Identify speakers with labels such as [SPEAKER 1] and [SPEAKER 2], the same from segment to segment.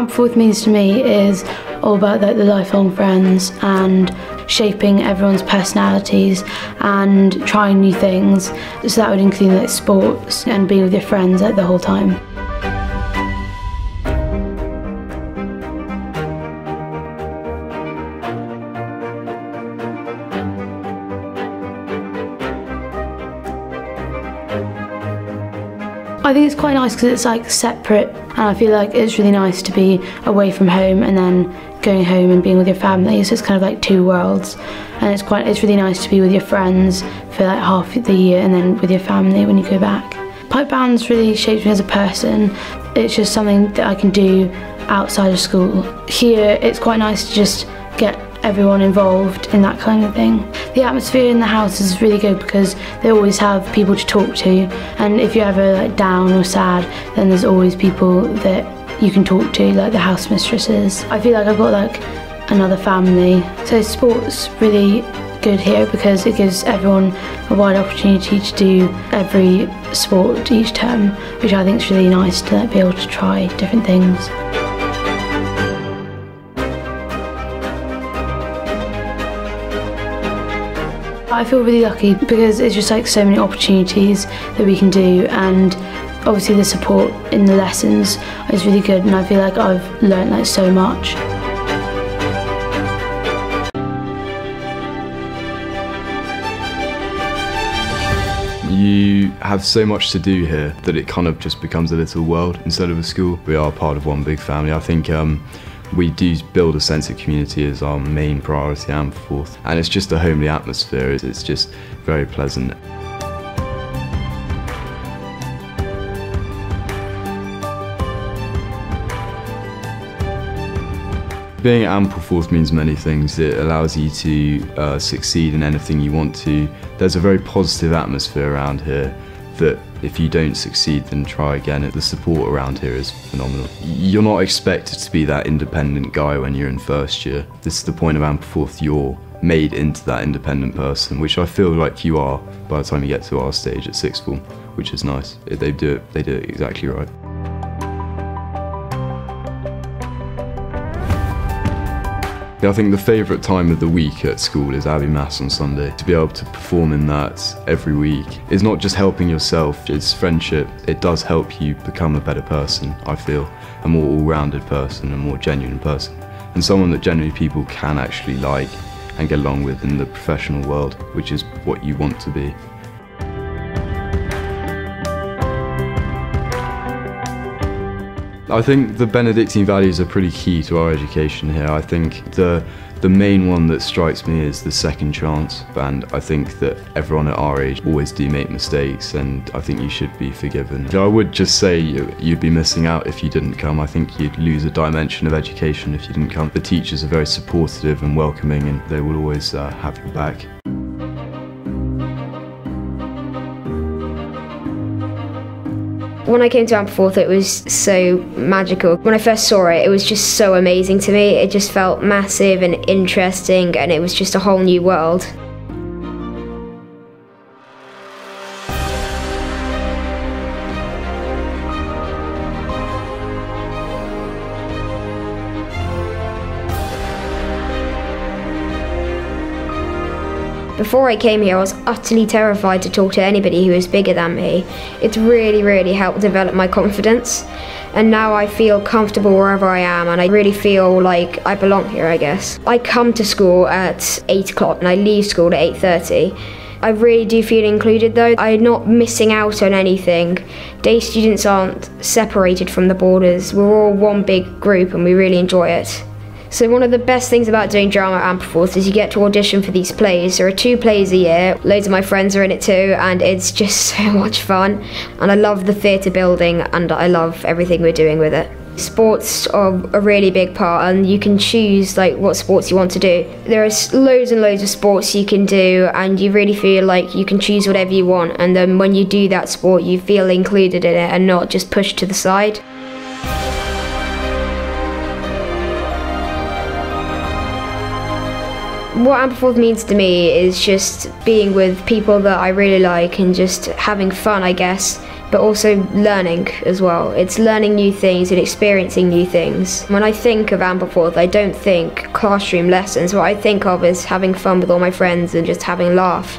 [SPEAKER 1] Ampleforth means to me is all about like, the lifelong friends and shaping everyone's personalities and trying new things. So that would include like sports and being with your friends like, the whole time. I think it's quite nice because it's like separate and I feel like it's really nice to be away from home and then going home and being with your family so it's kind of like two worlds and it's quite it's really nice to be with your friends for like half the year and then with your family when you go back. Pipe band's really shaped me as a person. It's just something that I can do outside of school. Here it's quite nice to just get everyone involved in that kind of thing. The atmosphere in the house is really good because they always have people to talk to and if you're ever like down or sad then there's always people that you can talk to like the house mistresses. I feel like I've got like another family. So sports really good here because it gives everyone a wide opportunity to do every sport each term, which I think is really nice to be able to try different things. I feel really lucky because it's just like so many opportunities that we can do and obviously the support in the lessons is really good and I feel like I've learned like so much.
[SPEAKER 2] You have so much to do here that it kind of just becomes a little world instead of a school. We are part of one big family. I think um, we do build a sense of community as our main priority and fourth. And it's just a homely atmosphere, it's just very pleasant. Being at Ampleforth means many things. It allows you to uh, succeed in anything you want to. There's a very positive atmosphere around here that if you don't succeed, then try again. The support around here is phenomenal. You're not expected to be that independent guy when you're in first year. This is the point of Ampleforth, you're made into that independent person, which I feel like you are by the time you get to our stage at sixth form, which is nice. They do it, they do it exactly right. I think the favourite time of the week at school is Abbey Mass on Sunday. To be able to perform in that every week is not just helping yourself, it's friendship. It does help you become a better person, I feel, a more all-rounded person, a more genuine person, and someone that generally people can actually like and get along with in the professional world, which is what you want to be. I think the Benedictine values are pretty key to our education here. I think the the main one that strikes me is the second chance, and I think that everyone at our age always do make mistakes, and I think you should be forgiven. I would just say you'd be missing out if you didn't come. I think you'd lose a dimension of education if you didn't come. The teachers are very supportive and welcoming, and they will always uh, have your back.
[SPEAKER 3] When I came to Ampleforth, it was so magical. When I first saw it, it was just so amazing to me. It just felt massive and interesting, and it was just a whole new world. Before I came here, I was utterly terrified to talk to anybody who was bigger than me. It's really, really helped develop my confidence. And now I feel comfortable wherever I am, and I really feel like I belong here, I guess. I come to school at 8 o'clock and I leave school at 8.30. I really do feel included though. I'm not missing out on anything. Day students aren't separated from the boarders. We're all one big group and we really enjoy it. So one of the best things about doing drama at Ampleforth is you get to audition for these plays. There are two plays a year. Loads of my friends are in it too, and it's just so much fun. And I love the theatre building, and I love everything we're doing with it. Sports are a really big part, and you can choose like what sports you want to do. There are loads and loads of sports you can do, and you really feel like you can choose whatever you want. And then when you do that sport, you feel included in it and not just pushed to the side. What Ampleforth means to me is just being with people that I really like and just having fun, I guess. but also learning as well. It's learning new things and experiencing new things. When I think of Ampleforth, I don't think classroom lessons. What I think of is having fun with all my friends and just having a laugh.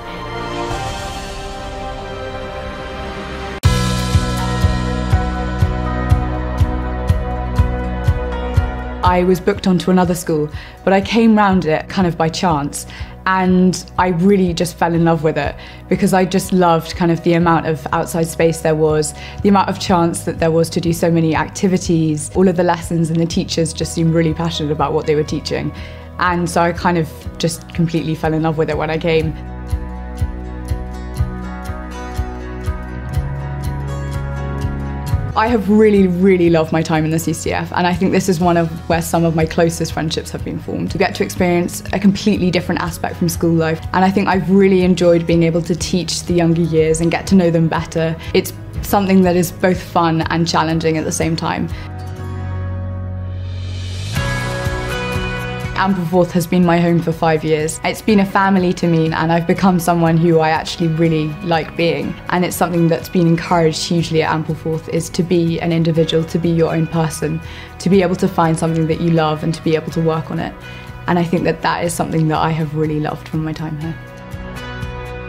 [SPEAKER 4] I was booked onto another school, but I came round it kind of by chance. And I really just fell in love with it because I just loved kind of the amount of outside space there was, the amount of chance that there was to do so many activities. All of the lessons and the teachers just seemed really passionate about what they were teaching. And so I kind of just completely fell in love with it when I came. I have really, really loved my time in the CCF, and I think this is one of where some of my closest friendships have been formed. To get to experience a completely different aspect from school life, and I think I've really enjoyed being able to teach the younger years and get to know them better. It's something that is both fun and challenging at the same time. Ampleforth has been my home for five years. It's been a family to me and I've become someone who I actually really like being. And it's something that's been encouraged hugely at Ampleforth is to be an individual, to be your own person, to be able to find something that you love and to be able to work on it. And I think that that is something that I have really loved from my time here.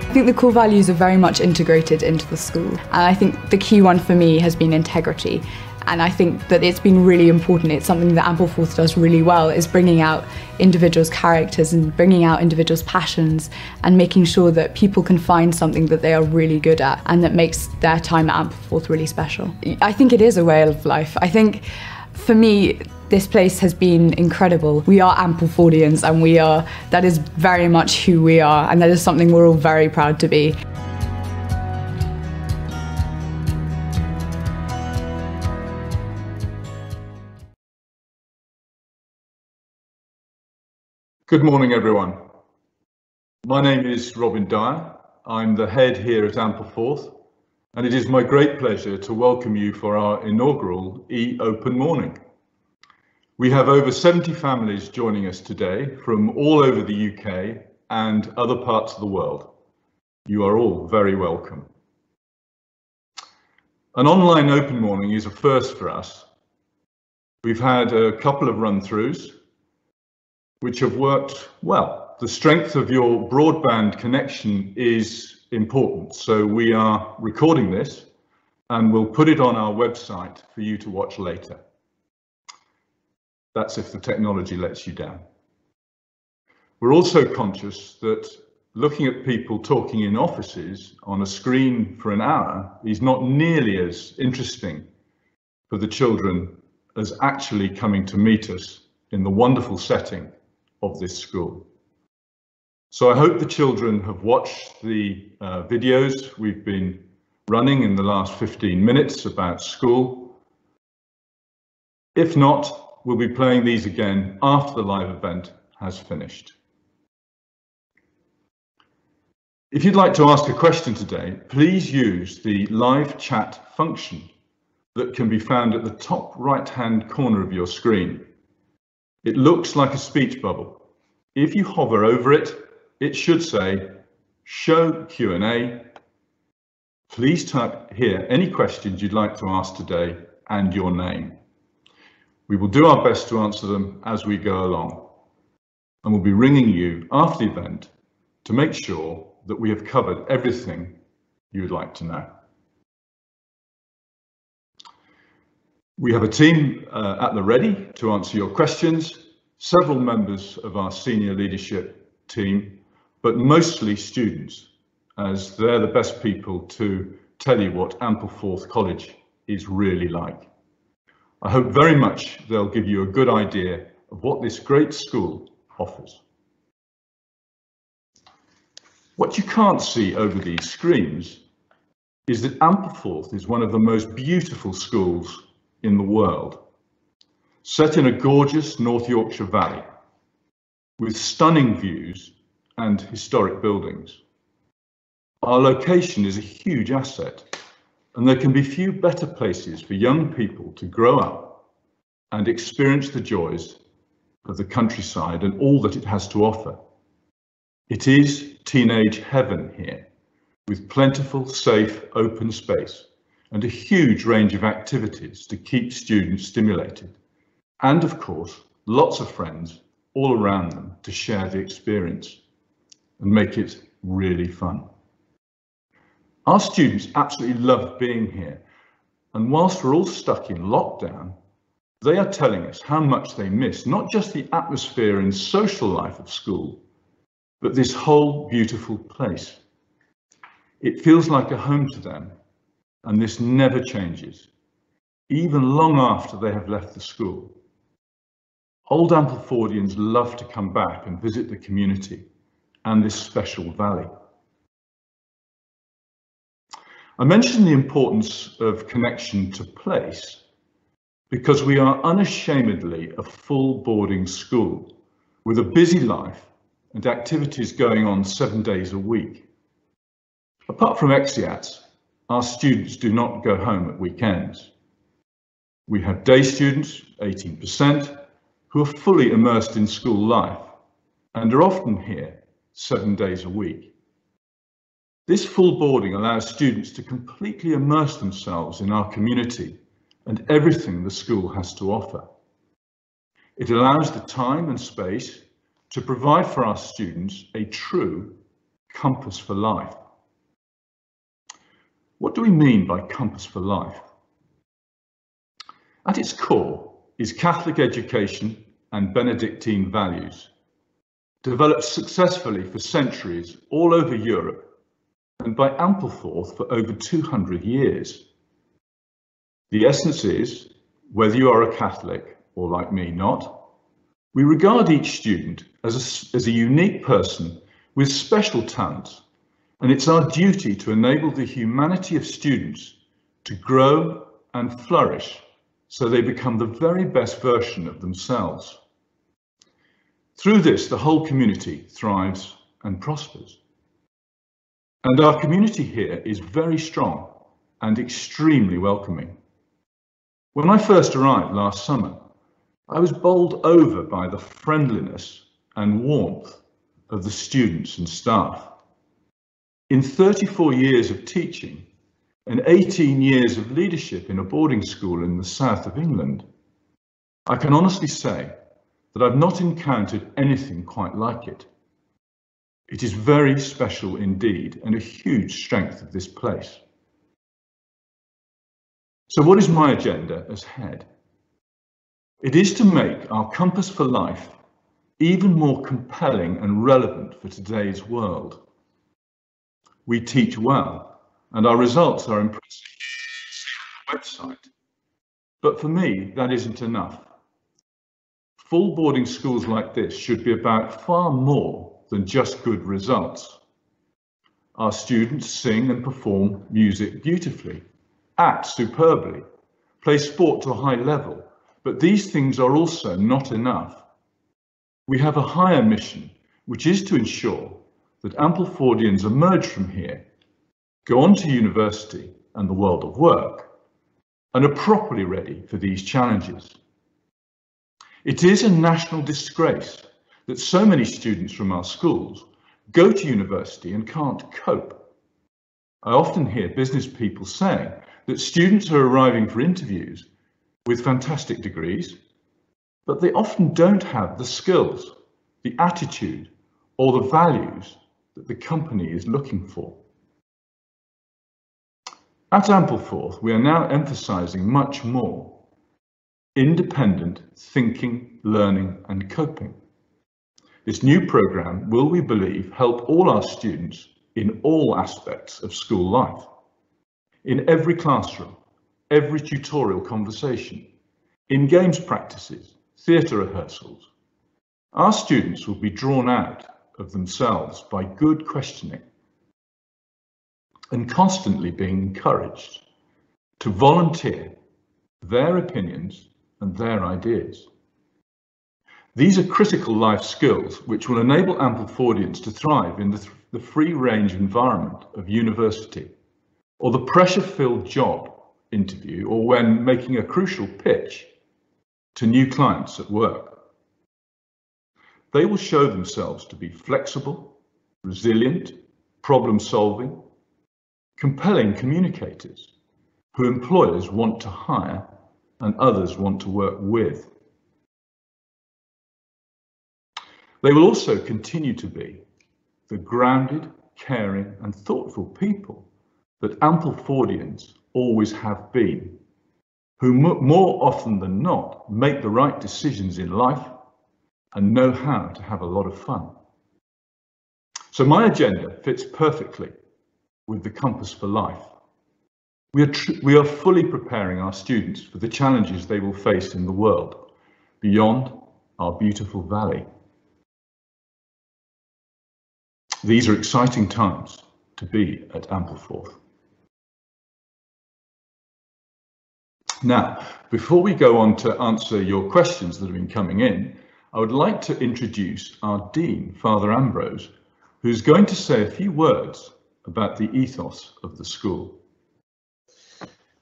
[SPEAKER 4] I think the core values are very much integrated into the school. And I think the key one for me has been integrity. And I think that it's been really important. It's something that Ampleforth does really well, is bringing out individuals' characters and bringing out individuals' passions and making sure that people can find something that they are really good at and that makes their time at Ampleforth really special. I think it is a way of life. I think for me, this place has been incredible. We are Amplefordians and we are, that is very much who we are and that is something we're all very proud to be.
[SPEAKER 5] Good morning, everyone. My name is Robin Dyer. I'm the head here at Ampleforth, and it is my great pleasure to welcome you for our inaugural e-Open morning. We have over 70 families joining us today from all over the UK and other parts of the world. You are all very welcome. An online open morning is a first for us. We've had a couple of run-throughs which have worked well. The strength of your broadband connection is important. So we are recording this and we'll put it on our website for you to watch later. That's if the technology lets you down. We're also conscious that looking at people talking in offices on a screen for an hour is not nearly as interesting for the children as actually coming to meet us in the wonderful setting of this school. So I hope the children have watched the uh, videos we've been running in the last 15 minutes about school. If not, we'll be playing these again after the live event has finished. If you'd like to ask a question today, please use the live chat function that can be found at the top right hand corner of your screen. It looks like a speech bubble. If you hover over it, it should say show Q&A. Please type here any questions you'd like to ask today and your name. We will do our best to answer them as we go along. And we'll be ringing you after the event to make sure that we have covered everything you would like to know. We have a team uh, at the ready to answer your questions several members of our senior leadership team, but mostly students, as they're the best people to tell you what Ampleforth College is really like. I hope very much they'll give you a good idea of what this great school offers. What you can't see over these screens is that Ampleforth is one of the most beautiful schools in the world set in a gorgeous North Yorkshire valley with stunning views and historic buildings. Our location is a huge asset and there can be few better places for young people to grow up and experience the joys of the countryside and all that it has to offer. It is teenage heaven here with plentiful, safe, open space and a huge range of activities to keep students stimulated. And of course, lots of friends all around them to share the experience and make it really fun. Our students absolutely love being here. And whilst we're all stuck in lockdown, they are telling us how much they miss not just the atmosphere and social life of school, but this whole beautiful place. It feels like a home to them, and this never changes, even long after they have left the school. Old Amplefordians love to come back and visit the community and this special valley. I mentioned the importance of connection to place because we are unashamedly a full boarding school with a busy life and activities going on seven days a week. Apart from exeats, our students do not go home at weekends. We have day students, 18%, who are fully immersed in school life and are often here seven days a week. This full boarding allows students to completely immerse themselves in our community and everything the school has to offer. It allows the time and space to provide for our students a true compass for life. What do we mean by compass for life? At its core is Catholic education and Benedictine values, developed successfully for centuries all over Europe and by Ampleforth for over 200 years. The essence is, whether you are a Catholic or like me not, we regard each student as a, as a unique person with special talents, and it's our duty to enable the humanity of students to grow and flourish so they become the very best version of themselves. Through this, the whole community thrives and prospers. And our community here is very strong and extremely welcoming. When I first arrived last summer, I was bowled over by the friendliness and warmth of the students and staff. In 34 years of teaching and 18 years of leadership in a boarding school in the south of England, I can honestly say that I've not encountered anything quite like it. It is very special indeed and a huge strength of this place. So what is my agenda as head? It is to make our compass for life even more compelling and relevant for today's world. We teach well, and our results are impressive on the website. But for me, that isn't enough. Full boarding schools like this should be about far more than just good results. Our students sing and perform music beautifully, act superbly, play sport to a high level, but these things are also not enough. We have a higher mission, which is to ensure that Amplefordians emerge from here, go on to university and the world of work, and are properly ready for these challenges. It is a national disgrace that so many students from our schools go to university and can't cope. I often hear business people saying that students are arriving for interviews with fantastic degrees, but they often don't have the skills, the attitude, or the values that the company is looking for. At Ampleforth, we are now emphasising much more independent thinking, learning and coping. This new programme will, we believe, help all our students in all aspects of school life. In every classroom, every tutorial conversation, in games practices, theatre rehearsals. Our students will be drawn out of themselves by good questioning and constantly being encouraged to volunteer their opinions and their ideas. These are critical life skills which will enable Amplefordians to thrive in the, th the free range environment of university or the pressure filled job interview or when making a crucial pitch to new clients at work. They will show themselves to be flexible, resilient, problem solving, compelling communicators, who employers want to hire and others want to work with. They will also continue to be the grounded, caring and thoughtful people that Amplefordians always have been, who more often than not make the right decisions in life and know how to have a lot of fun. So my agenda fits perfectly with the Compass for Life. We are, we are fully preparing our students for the challenges they will face in the world beyond our beautiful valley. These are exciting times to be at Ampleforth. Now, before we go on to answer your questions that have been coming in, I would like to introduce our Dean, Father Ambrose, who's going to say a few words about the ethos of the school.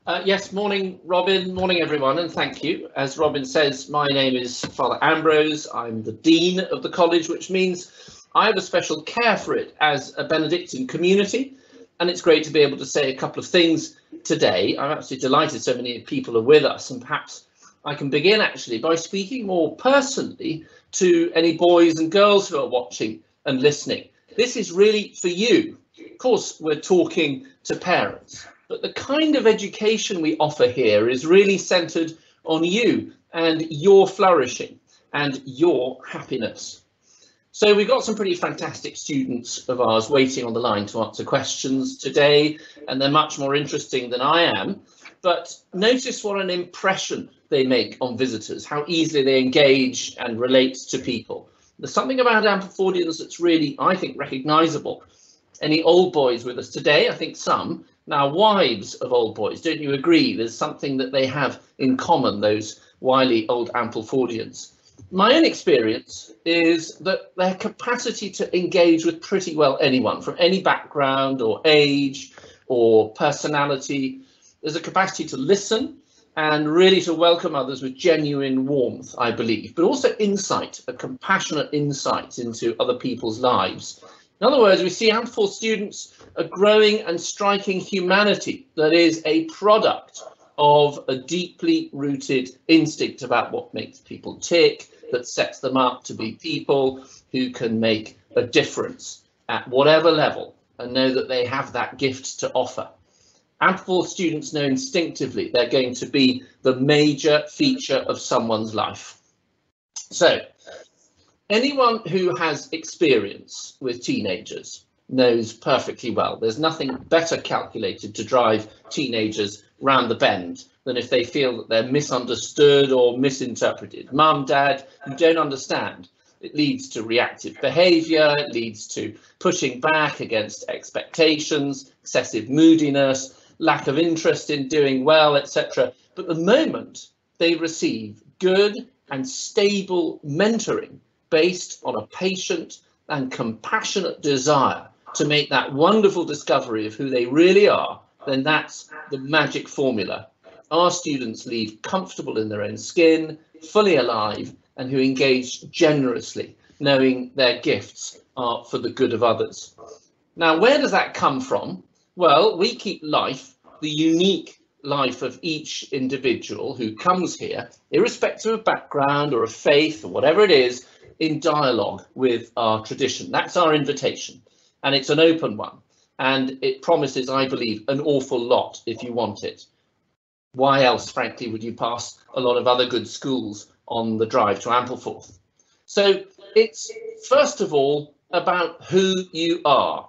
[SPEAKER 6] Uh, yes, morning, Robin. Morning, everyone, and thank you. As Robin says, my name is Father Ambrose. I'm the Dean of the college, which means I have a special care for it as a Benedictine community. And it's great to be able to say a couple of things today. I'm absolutely delighted so many people are with us, and perhaps I can begin actually by speaking more personally to any boys and girls who are watching and listening. This is really for you. Of course, we're talking to parents, but the kind of education we offer here is really centered on you and your flourishing and your happiness. So we've got some pretty fantastic students of ours waiting on the line to answer questions today, and they're much more interesting than I am. But notice what an impression they make on visitors, how easily they engage and relate to people. There's something about Amplefordians that's really, I think, recognisable. Any old boys with us today? I think some. Now, wives of old boys, don't you agree? There's something that they have in common, those wily old Amplefordians. My own experience is that their capacity to engage with pretty well anyone from any background or age or personality, there's a capacity to listen and really to welcome others with genuine warmth, I believe, but also insight, a compassionate insight into other people's lives. In other words, we see Ampleforth students a growing and striking humanity that is a product of a deeply rooted instinct about what makes people tick, that sets them up to be people who can make a difference at whatever level and know that they have that gift to offer. Ampleforth students know instinctively they're going to be the major feature of someone's life. So, anyone who has experience with teenagers knows perfectly well there's nothing better calculated to drive teenagers round the bend than if they feel that they're misunderstood or misinterpreted. Mum, dad, you don't understand. It leads to reactive behaviour, it leads to pushing back against expectations, excessive moodiness, lack of interest in doing well, etc. But the moment they receive good and stable mentoring based on a patient and compassionate desire to make that wonderful discovery of who they really are, then that's the magic formula. Our students leave comfortable in their own skin, fully alive, and who engage generously, knowing their gifts are for the good of others. Now, where does that come from? Well, we keep life, the unique life of each individual who comes here, irrespective of background or of faith or whatever it is, in dialogue with our tradition. That's our invitation, and it's an open one. And it promises, I believe, an awful lot if you want it. Why else, frankly, would you pass a lot of other good schools on the drive to Ampleforth? So it's first of all about who you are,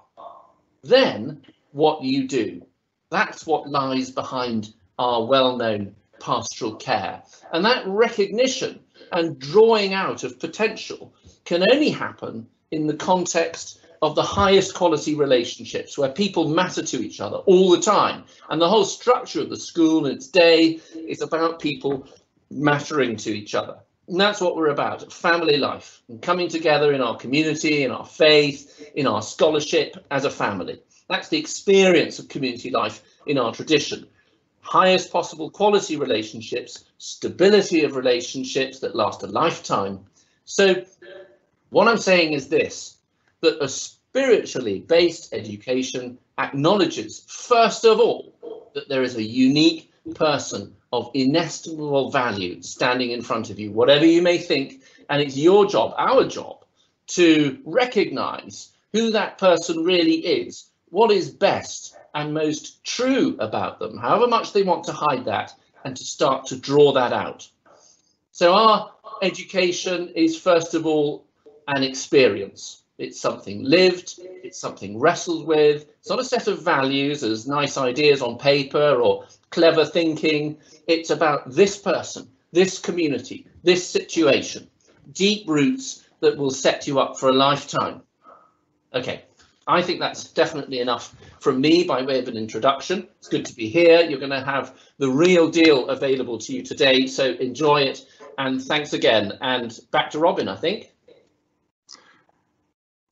[SPEAKER 6] then what you do. That's what lies behind our well-known pastoral care. And that recognition and drawing out of potential can only happen in the context of the highest quality relationships where people matter to each other all the time. And the whole structure of the school and its day is about people mattering to each other. And that's what we're about, family life, and coming together in our community, in our faith, in our scholarship as a family. That's the experience of community life in our tradition. Highest possible quality relationships, stability of relationships that last a lifetime. So what I'm saying is this, that a spiritually based education acknowledges, first of all, that there is a unique person of inestimable value standing in front of you, whatever you may think, and it's your job, our job, to recognize who that person really is, what is best and most true about them, however much they want to hide that, and to start to draw that out. So our education is first of all an experience. It's something lived, it's something wrestled with. It's not a set of values as nice ideas on paper or clever thinking. It's about this person, this community, this situation, deep roots that will set you up for a lifetime. Okay, I think that's definitely enough from me by way of an introduction. It's good to be here. You're going to have the real deal available to you today, so enjoy it. And thanks again. And back to Robin, I think.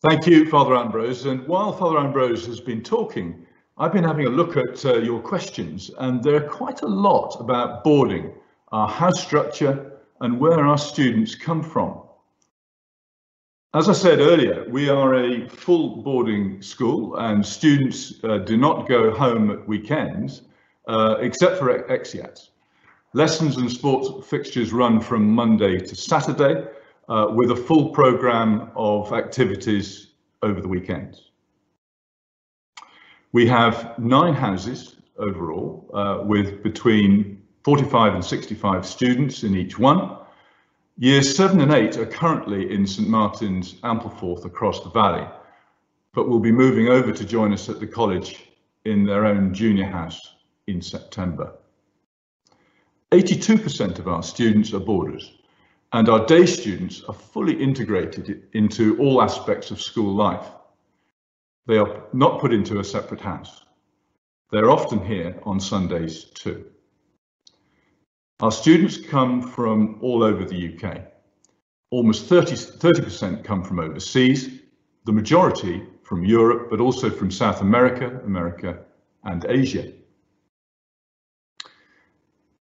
[SPEAKER 5] Thank you, Father Ambrose. And while Father Ambrose has been talking, I've been having a look at uh, your questions, and there are quite a lot about boarding, our house structure, and where our students come from. As I said earlier, we are a full boarding school and students uh, do not go home at weekends, uh, except for exeats. Lessons and sports fixtures run from Monday to Saturday uh, with a full programme of activities over the weekends. We have nine houses overall uh, with between 45 and 65 students in each one Years seven and eight are currently in St Martin's Ampleforth across the valley, but will be moving over to join us at the college in their own junior house in September. 82% of our students are boarders and our day students are fully integrated into all aspects of school life. They are not put into a separate house. They're often here on Sundays too. Our students come from all over the UK. Almost 30, 30% come from overseas, the majority from Europe, but also from South America, America and Asia.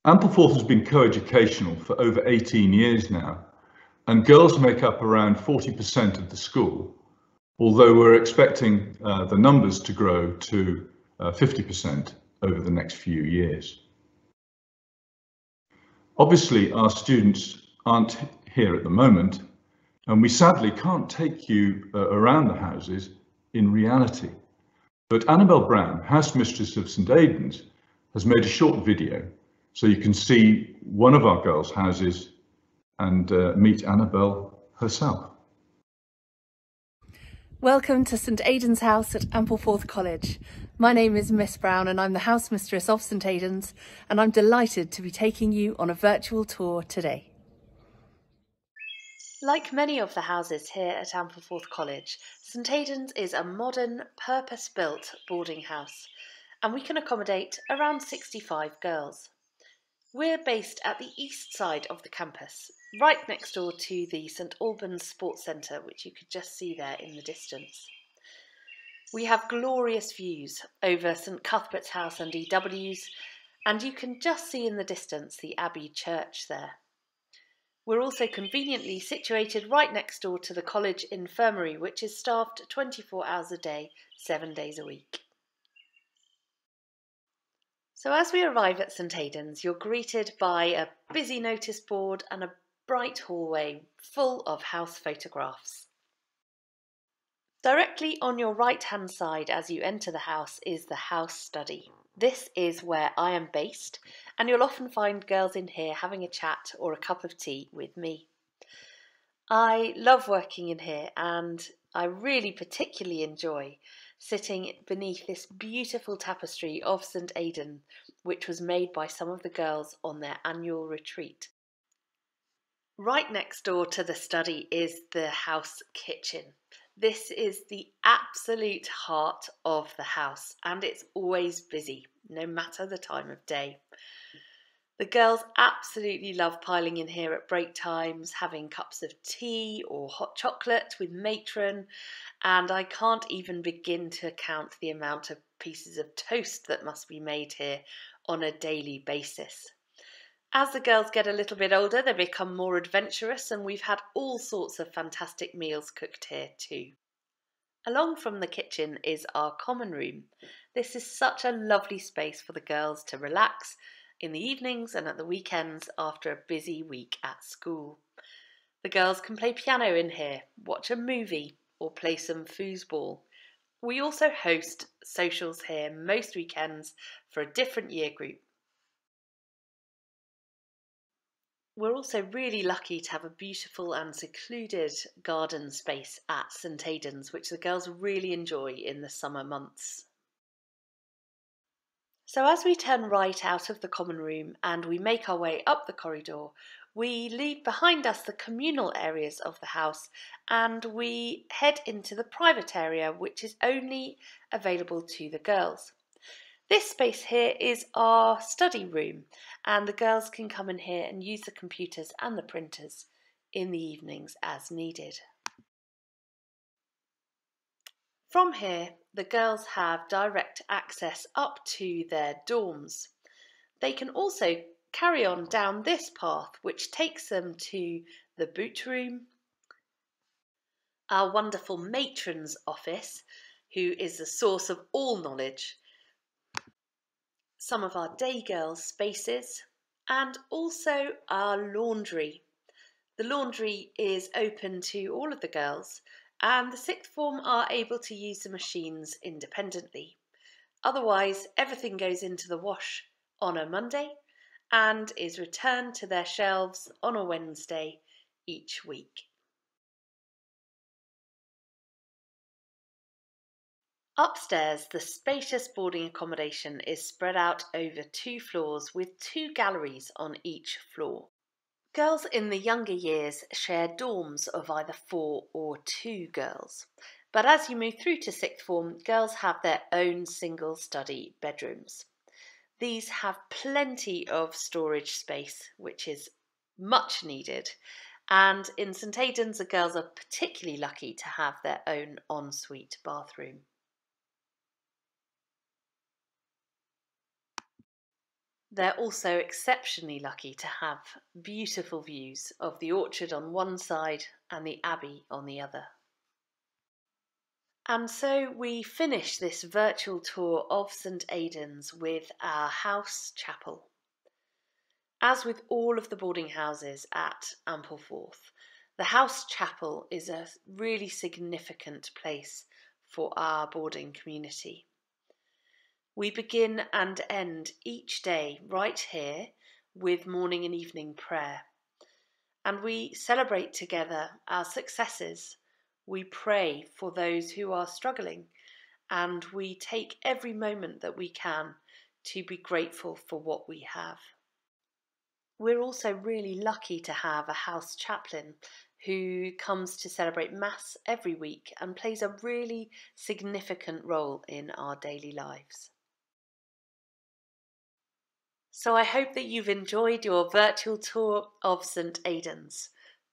[SPEAKER 5] Ampleforth has been co-educational for over 18 years now, and girls make up around 40% of the school, although we're expecting uh, the numbers to grow to 50% uh, over the next few years. Obviously, our students aren't here at the moment, and we sadly can't take you uh, around the houses in reality. But Annabel Brown, house mistress of St Aidan's, has made a short video so you can see one of our girls' houses and uh, meet Annabel herself.
[SPEAKER 7] Welcome to St Aidan's House at Ampleforth College. My name is Miss Brown and I'm the house mistress of St Aidan's and I'm delighted to be taking you on a virtual tour today. Like many of the houses here at Ampleforth College, St Aidan's is a modern, purpose-built boarding house and we can accommodate around 65 girls. We're based at the east side of the campus, right next door to the St Albans Sports Centre, which you could just see there in the distance. We have glorious views over St Cuthbert's House and EW's, and you can just see in the distance the Abbey Church there. We're also conveniently situated right next door to the college infirmary, which is staffed 24 hours a day, seven days a week. So as we arrive at St Aidan's, you're greeted by a busy notice board and a bright hallway full of house photographs. Directly on your right hand side as you enter the house is the house study. This is where I am based, and you'll often find girls in here having a chat or a cup of tea with me. I love working in here and I really particularly enjoy sitting beneath this beautiful tapestry of St Aidan, which was made by some of the girls on their annual retreat. Right next door to the study is the house kitchen. This is the absolute heart of the house and it's always busy, no matter the time of day. The girls absolutely love piling in here at break times, having cups of tea or hot chocolate with matron, and I can't even begin to count the amount of pieces of toast that must be made here on a daily basis. As the girls get a little bit older, they become more adventurous, and we've had all sorts of fantastic meals cooked here too. Along from the kitchen is our common room, This is such a lovely space for the girls to relax in the evenings and at the weekends after a busy week at school. The girls can play piano in here, watch a movie, or play some foosball. We also host socials here most weekends for a different year group. We're also really lucky to have a beautiful and secluded garden space at St Aidan's, which the girls really enjoy in the summer months. So, as we turn right out of the common room and we make our way up the corridor, we leave behind us the communal areas of the house and we head into the private area, which is only available to the girls. This space here is our study room, and the girls can come in here and use the computers and the printers in the evenings as needed. From here, the girls have direct access up to their dorms. They can also carry on down this path, which takes them to the boot room, our wonderful matron's office, who is the source of all knowledge, some of our day girls' spaces, and also our laundry. The laundry is open to all of the girls, and the sixth form are able to use the machines independently. Otherwise, everything goes into the wash on a Monday and is returned to their shelves on a Wednesday each week. Upstairs, the spacious boarding accommodation is spread out over two floors with two galleries on each floor. Girls in the younger years share dorms of either four or two girls, but as you move through to sixth form, girls have their own single study bedrooms. These have plenty of storage space, which is much needed. And in St Aidan's, the girls are particularly lucky to have their own ensuite bathroom. They're also exceptionally lucky to have beautiful views of the orchard on one side and the abbey on the other. And so we finish this virtual tour of St Aidan's with our house chapel. As with all of the boarding houses at Ampleforth, the house chapel is a really significant place for our boarding community. We begin and end each day right here with morning and evening prayer. And we celebrate together our successes we pray for those who are struggling, and we take every moment that we can to be grateful for what we have. We're also really lucky to have a house chaplain who comes to celebrate Mass every week and plays a really significant role in our daily lives. So I hope that you've enjoyed your virtual tour of St Aidan's.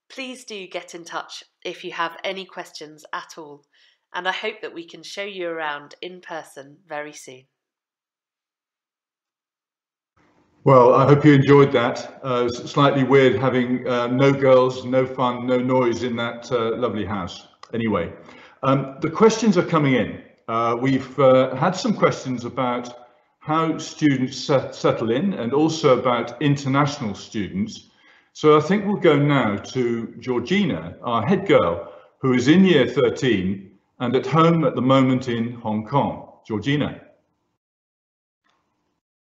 [SPEAKER 7] Please do get in touch if you have any questions at all, and I hope that we can show you around in person very soon.
[SPEAKER 5] Well, I hope you enjoyed that. Uh, slightly weird having uh, no girls, no fun, no noise in that uh, lovely house. Anyway, um, the questions are coming in. Uh, we've uh, had some questions about how students set, settle in and also about international students. So I think we'll go now to Georgina, our head girl, who is in year 13 and at home at the moment in Hong Kong. Georgina.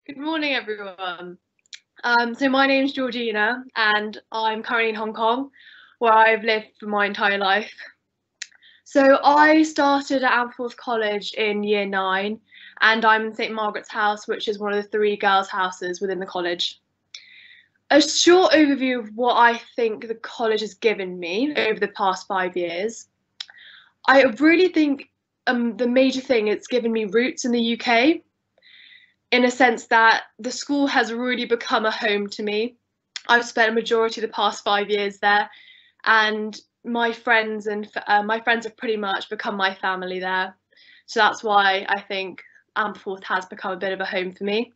[SPEAKER 8] Good morning, everyone. Um, so my name is Georgina and I'm currently in Hong Kong, where I've lived for my entire life. So I started at Ampleforth College in year nine and I'm in St Margaret's House, which is one of the three girls' houses within the college a short overview of what I think the college has given me over the past five years. I really think um, the major thing it's given me roots in the UK, in a sense that the school has really become a home to me. I've spent a majority of the past five years there, and my friends and uh, my friends have pretty much become my family there. So that's why I think Ampleforth has become a bit of a home for me.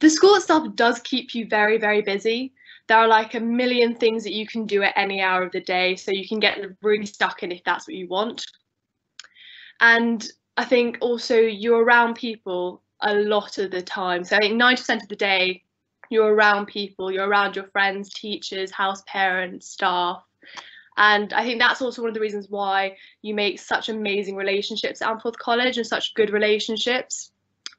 [SPEAKER 8] The school itself does keep you very, very busy. There are like a million things that you can do at any hour of the day, so you can get really stuck in if that's what you want. And I think also you're around people a lot of the time. So I think 90% of the day you're around people, you're around your friends, teachers, house parents, staff. And I think that's also one of the reasons why you make such amazing relationships at Ampleforth College and such good relationships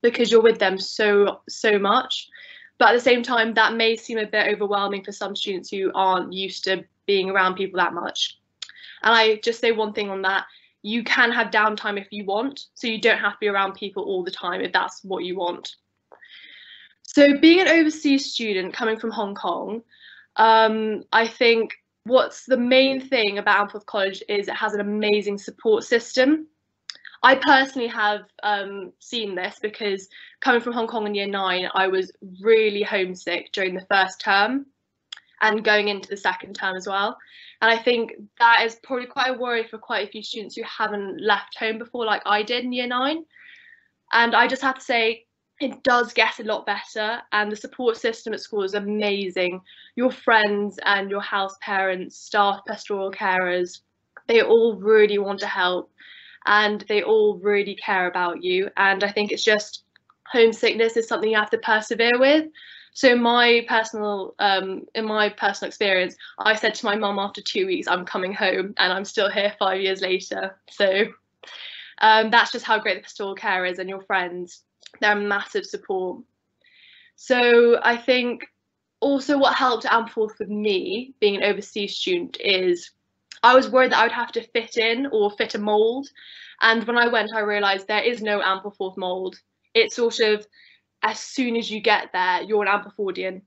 [SPEAKER 8] because you're with them so so much. But at the same time, that may seem a bit overwhelming for some students who aren't used to being around people that much. And I just say one thing on that you can have downtime if you want, so you don't have to be around people all the time if that's what you want. So, being an overseas student coming from Hong Kong, um, I think what's the main thing about Ampleforth College is it has an amazing support system. I personally have um, seen this because coming from Hong Kong in year nine, I was really homesick during the first term and going into the second term as well. And I think that is probably quite a worry for quite a few students who haven't left home before, like I did in year nine. And I just have to say, it does get a lot better, and the support system at school is amazing. Your friends and your house parents, staff, pastoral carers, they all really want to help and they all really care about you. And I think it's just homesickness is something you have to persevere with. So my personal, um, in my personal experience, I said to my mum after two weeks, I'm coming home, and I'm still here five years later. So um, that's just how great the pastoral care is, and your friends, they're massive support. So I think also what helped Ampleforth with me being an overseas student is I was worried that I would have to fit in or fit a mold. And when I went, I realised there is no Ampleforth mold. It's sort of as soon as you get there, you're an Amplefordian,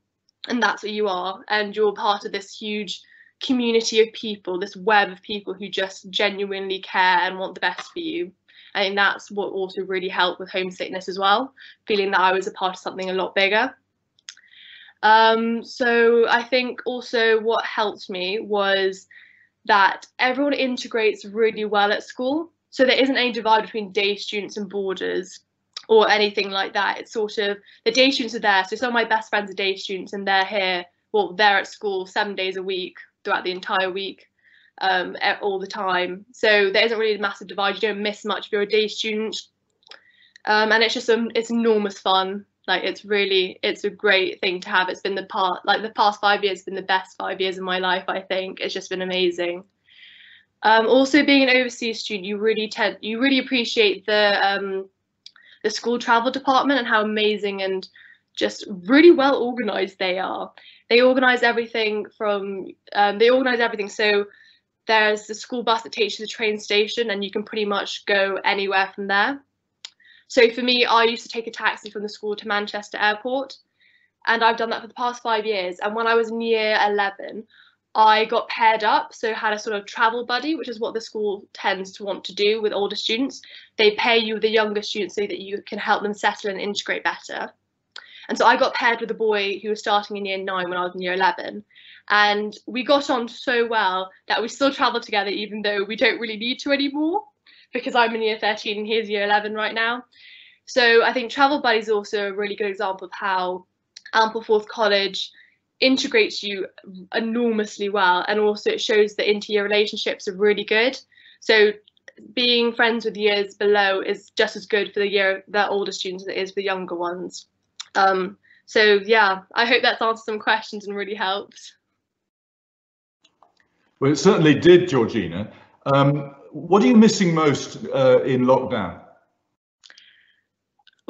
[SPEAKER 8] and that's what you are, and you're part of this huge community of people, this web of people who just genuinely care and want the best for you. I think that's what also really helped with homesickness as well, feeling that I was a part of something a lot bigger. Um, so I think also what helped me was that everyone integrates really well at school. So there isn't any divide between day students and boarders or anything like that. It's sort of the day students are there. So some of my best friends are day students and they're here, well, they're at school seven days a week throughout the entire week, um, all the time. So there isn't really a massive divide. You don't miss much if you're a day student. Um, and it's just um, it's enormous fun. Like it's really it's a great thing to have. It's been the part like the past five years have been the best five years of my life. I think it's just been amazing. Um, also, being an overseas student, you really tend you really appreciate the um, the school travel department and how amazing and just really well organized they are. They organize everything from um, they organize everything so there's the school bus that takes you to the train station and you can pretty much go anywhere from there. So for me, I used to take a taxi from the school to Manchester Airport and I've done that for the past five years. And when I was in year 11, I got paired up, so had a sort of travel buddy, which is what the school tends to want to do with older students. They pay you with the younger students so that you can help them settle and integrate better. And so I got paired with a boy who was starting in year nine when I was in year 11. And we got on so well that we still travel together, even though we don't really need to anymore, because I'm in year 13 and he's year 11 right now. So I think Travel Buddy is also a really good example of how Ampleforth College integrates you enormously well and also it shows that inter-year relationships are really good so being friends with years below is just as good for the year the older students as it is for the younger ones um, so yeah i hope that's answered some questions and really helped
[SPEAKER 5] well it certainly did georgina um, what are you missing most uh, in lockdown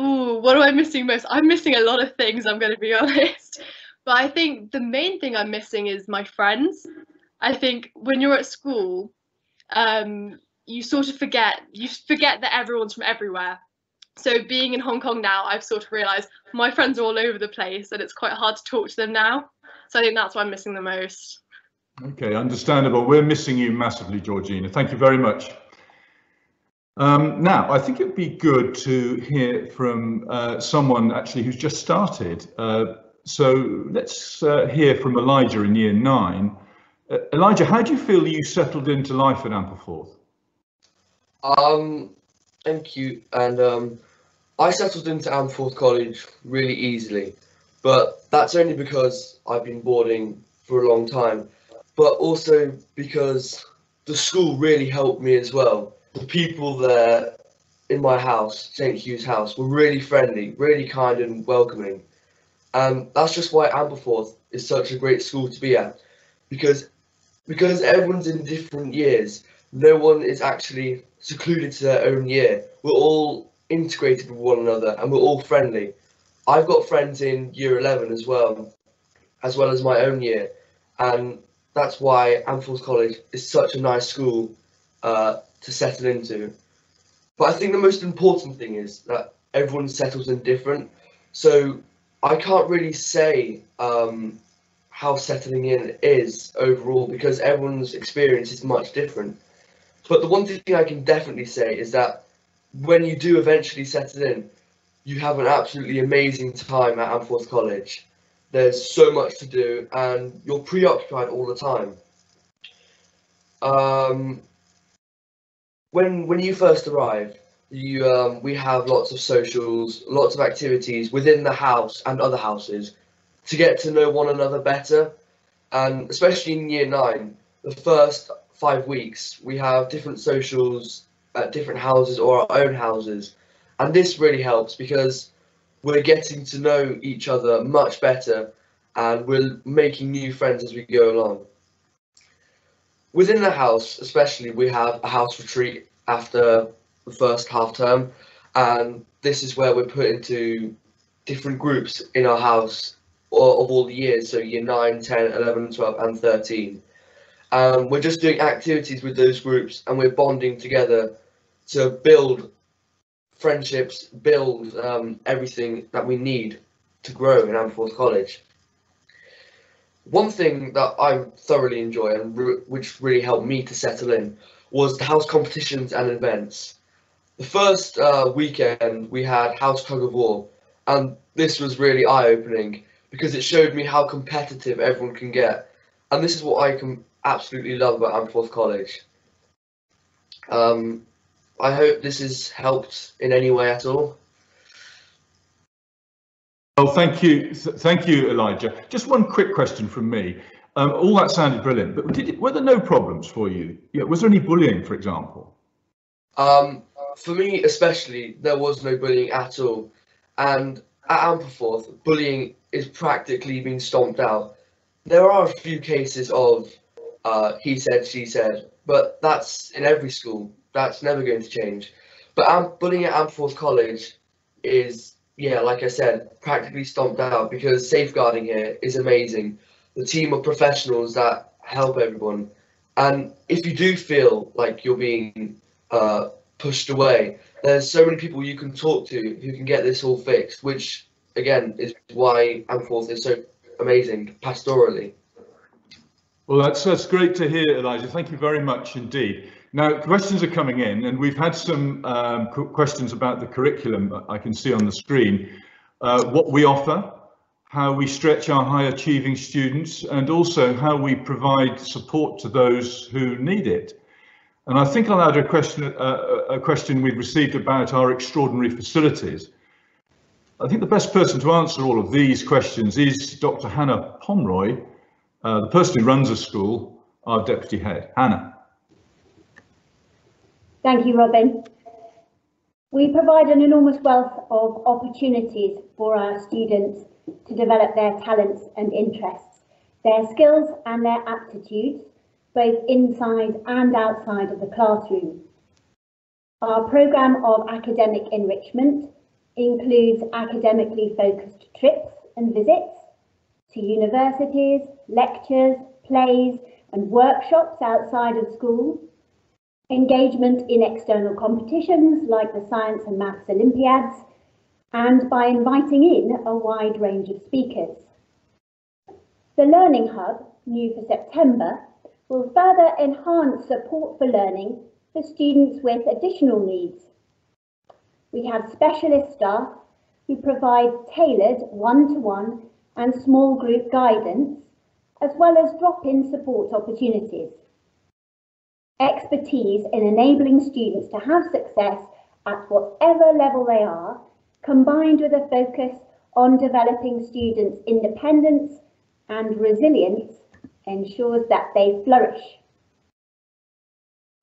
[SPEAKER 8] Ooh, what am I missing most? I'm missing a lot of things, I'm going to be honest. But I think the main thing I'm missing is my friends. I think when you're at school, um, you sort of forget you forget that everyone's from everywhere. So being in Hong Kong now, I've sort of realised my friends are all over the place, and it's quite hard to talk to them now. So I think that's why I'm missing the most.
[SPEAKER 5] Okay, understandable. We're missing you massively, Georgina. Thank you very much. Um, now, I think it'd be good to hear from uh, someone actually who's just started. Uh, so let's uh, hear from Elijah in year nine. Uh, Elijah, how do you feel you settled into life at Ampleforth?
[SPEAKER 9] Um, thank you. And um, I settled into Ampleforth College really easily, but that's only because I've been boarding for a long time, but also because the school really helped me as well. The people there in my house, St Hugh's house, were really friendly, really kind and welcoming. And that's just why Ampleforth is such a great school to be at, because because everyone's in different years. No one is actually secluded to their own year. We're all integrated with one another, and we're all friendly. I've got friends in year 11 as well, as well as my own year, and that's why Ampleforth College is such a nice school uh, to settle into. But I think the most important thing is that everyone settles in different. So I can't really say um, how settling in is overall because everyone's experience is much different. But the one thing I can definitely say is that when you do eventually settle in, you have an absolutely amazing time at Ampleforth College. There's so much to do and you're preoccupied all the time. Um, when when you first arrive, you um, we have lots of socials, lots of activities within the house and other houses to get to know one another better. And especially in year nine, the first five weeks, we have different socials at different houses or our own houses. And this really helps because we're getting to know each other much better and we're making new friends as we go along within the house, especially, we have a house retreat after the first half term, and this is where we're put into different groups in our house of all the years, so year 9, 10, 11, 12, and 13. Um, we're just doing activities with those groups and we're bonding together to build friendships, build um, everything that we need to grow in Ampleforth College. One thing that I thoroughly enjoy and re which really helped me to settle in was the house competitions and events. The first uh, weekend we had House Tug of War, and this was really eye-opening because it showed me how competitive everyone can get, and this is what I can absolutely love about Ampleforth College. Um, I hope this has helped in any way at all.
[SPEAKER 5] Well, thank you, thank you, Elijah. Just one quick question from me. Um, all that sounded brilliant, but did, were there no problems for you? Yeah, was there any bullying, for example?
[SPEAKER 9] Um, for me, especially, there was no bullying at all. And at Ampleforth, bullying is practically being stomped out. There are a few cases of uh, he said, she said, but that's in every school. That's never going to change. But um, bullying at Ampleforth College is yeah, like I said, practically stomped out because safeguarding here is amazing. The team of professionals that help everyone. And if you do feel like you're being uh, pushed away, there's so many people you can talk to who can get this all fixed, which again is why Ampleforth is so amazing pastorally.
[SPEAKER 5] Well, that's that's great to hear, Elijah. Thank you very much indeed. Now, questions are coming in, and we've had some um, questions about the curriculum I can see on the screen. Uh, what we offer, how we stretch our high achieving students, and also how we provide support to those who need it. And I think I'll add a question, uh, a question we've received about our extraordinary facilities. I think the best person to answer all of these questions is Dr. Hannah Pomeroy, uh, the person who runs the school, our deputy head. Hannah.
[SPEAKER 10] Thank you, Robin. We provide an enormous wealth of opportunities for our students to develop their talents and interests, their skills and their aptitudes, both inside and outside of the classroom. Our programme of academic enrichment includes academically focused trips and visits to universities, lectures, plays and workshops outside of school, engagement in external competitions like the Science and Maths Olympiads, and by inviting in a wide range of speakers. The Learning Hub, new for September, will further enhance support for learning for students with additional needs. We have specialist staff who provide tailored one-to-one and small group guidance, as well as drop-in support opportunities expertise in enabling students to have success at whatever level they are, combined with a focus on developing students' independence and resilience ensures that they flourish.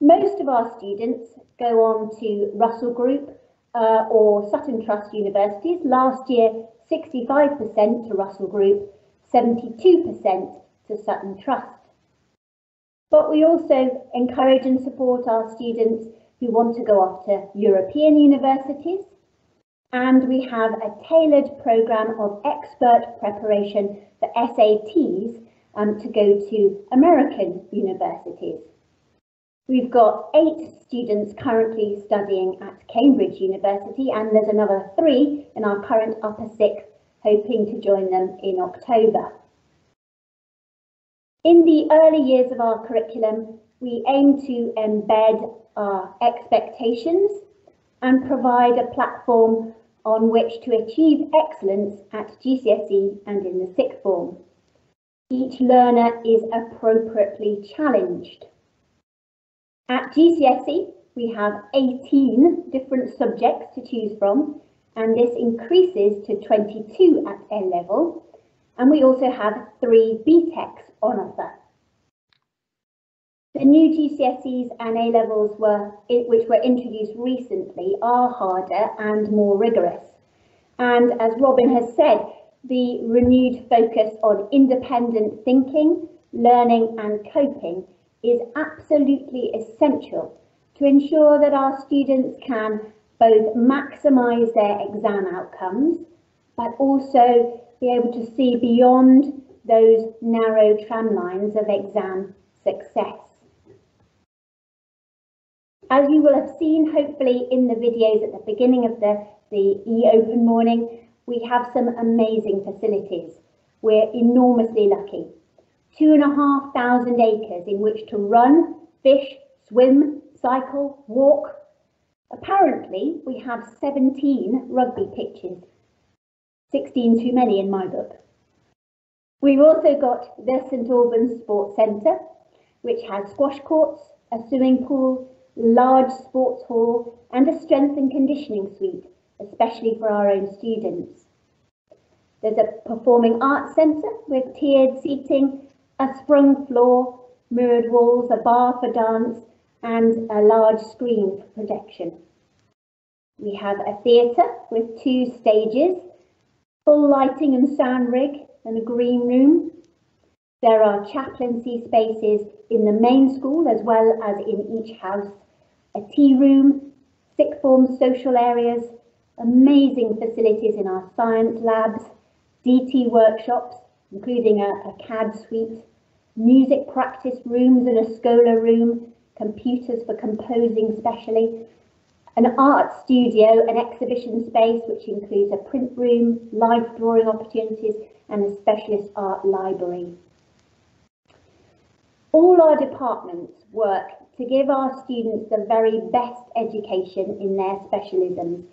[SPEAKER 10] Most of our students go on to Russell Group uh, or Sutton Trust universities. Last year, 65% to Russell Group, 72% to Sutton Trust. But we also encourage and support our students who want to go off to European universities. And we have a tailored programme of expert preparation for SATs um, to go to American universities. We've got eight students currently studying at Cambridge University and there's another three in our current upper sixth hoping to join them in October. In the early years of our curriculum, we aim to embed our expectations and provide a platform on which to achieve excellence at GCSE and in the sixth form. Each learner is appropriately challenged. At GCSE, we have 18 different subjects to choose from, and this increases to 22 at A level, and we also have three BTECs on offer. The new GCSEs and A levels were, which were introduced recently are harder and more rigorous. And as Robin has said, the renewed focus on independent thinking, learning and coping is absolutely essential to ensure that our students can both maximise their exam outcomes, but also be able to see beyond those narrow tramlines of exam success. As you will have seen, hopefully, in the videos at the beginning of the, the e-open morning, we have some amazing facilities. We're enormously lucky two and a half thousand acres in which to run, fish, swim, cycle, walk. Apparently, we have 17 rugby pitches, 16 too many in my book. We've also got the St Albans Sports Centre, which has squash courts, a swimming pool, large sports hall and a strength and conditioning suite, especially for our own students. There's a performing arts centre with tiered seating a sprung floor, mirrored walls, a bar for dance, and a large screen for projection. We have a theatre with two stages, full lighting and sound rig, and a green room. There are chaplaincy spaces in the main school as well as in each house, a tea room, sixth form social areas, amazing facilities in our science labs, DT workshops, including a, a CAD suite, music practice rooms and a scholar room, computers for composing specially, an art studio, an exhibition space which includes a print room, live drawing opportunities and a specialist art library. All our departments work to give our students the very best education in their specialisms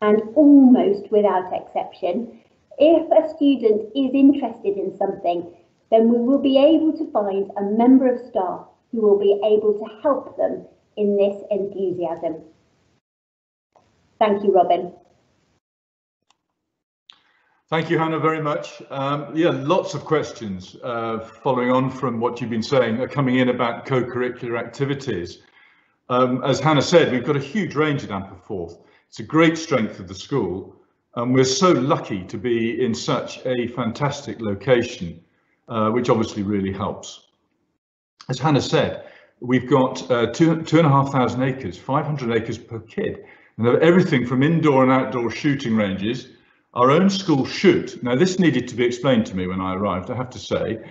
[SPEAKER 10] and almost without exception, if a student is interested in something, then we will be able to find a member of staff who will be able to help them in this enthusiasm. Thank you, Robin.
[SPEAKER 5] Thank you, Hannah, very much. Um, yeah, lots of questions uh, following on from what you've been saying are coming in about co-curricular activities. Um, as Hannah said, we've got a huge range at Ampleforth. It's a great strength of the school, and we're so lucky to be in such a fantastic location, uh, which obviously really helps. As Hannah said, we've got uh, two, two and a half thousand acres, 500 acres per kid, and everything from indoor and outdoor shooting ranges. Our own school shoot. Now, this needed to be explained to me when I arrived, I have to say,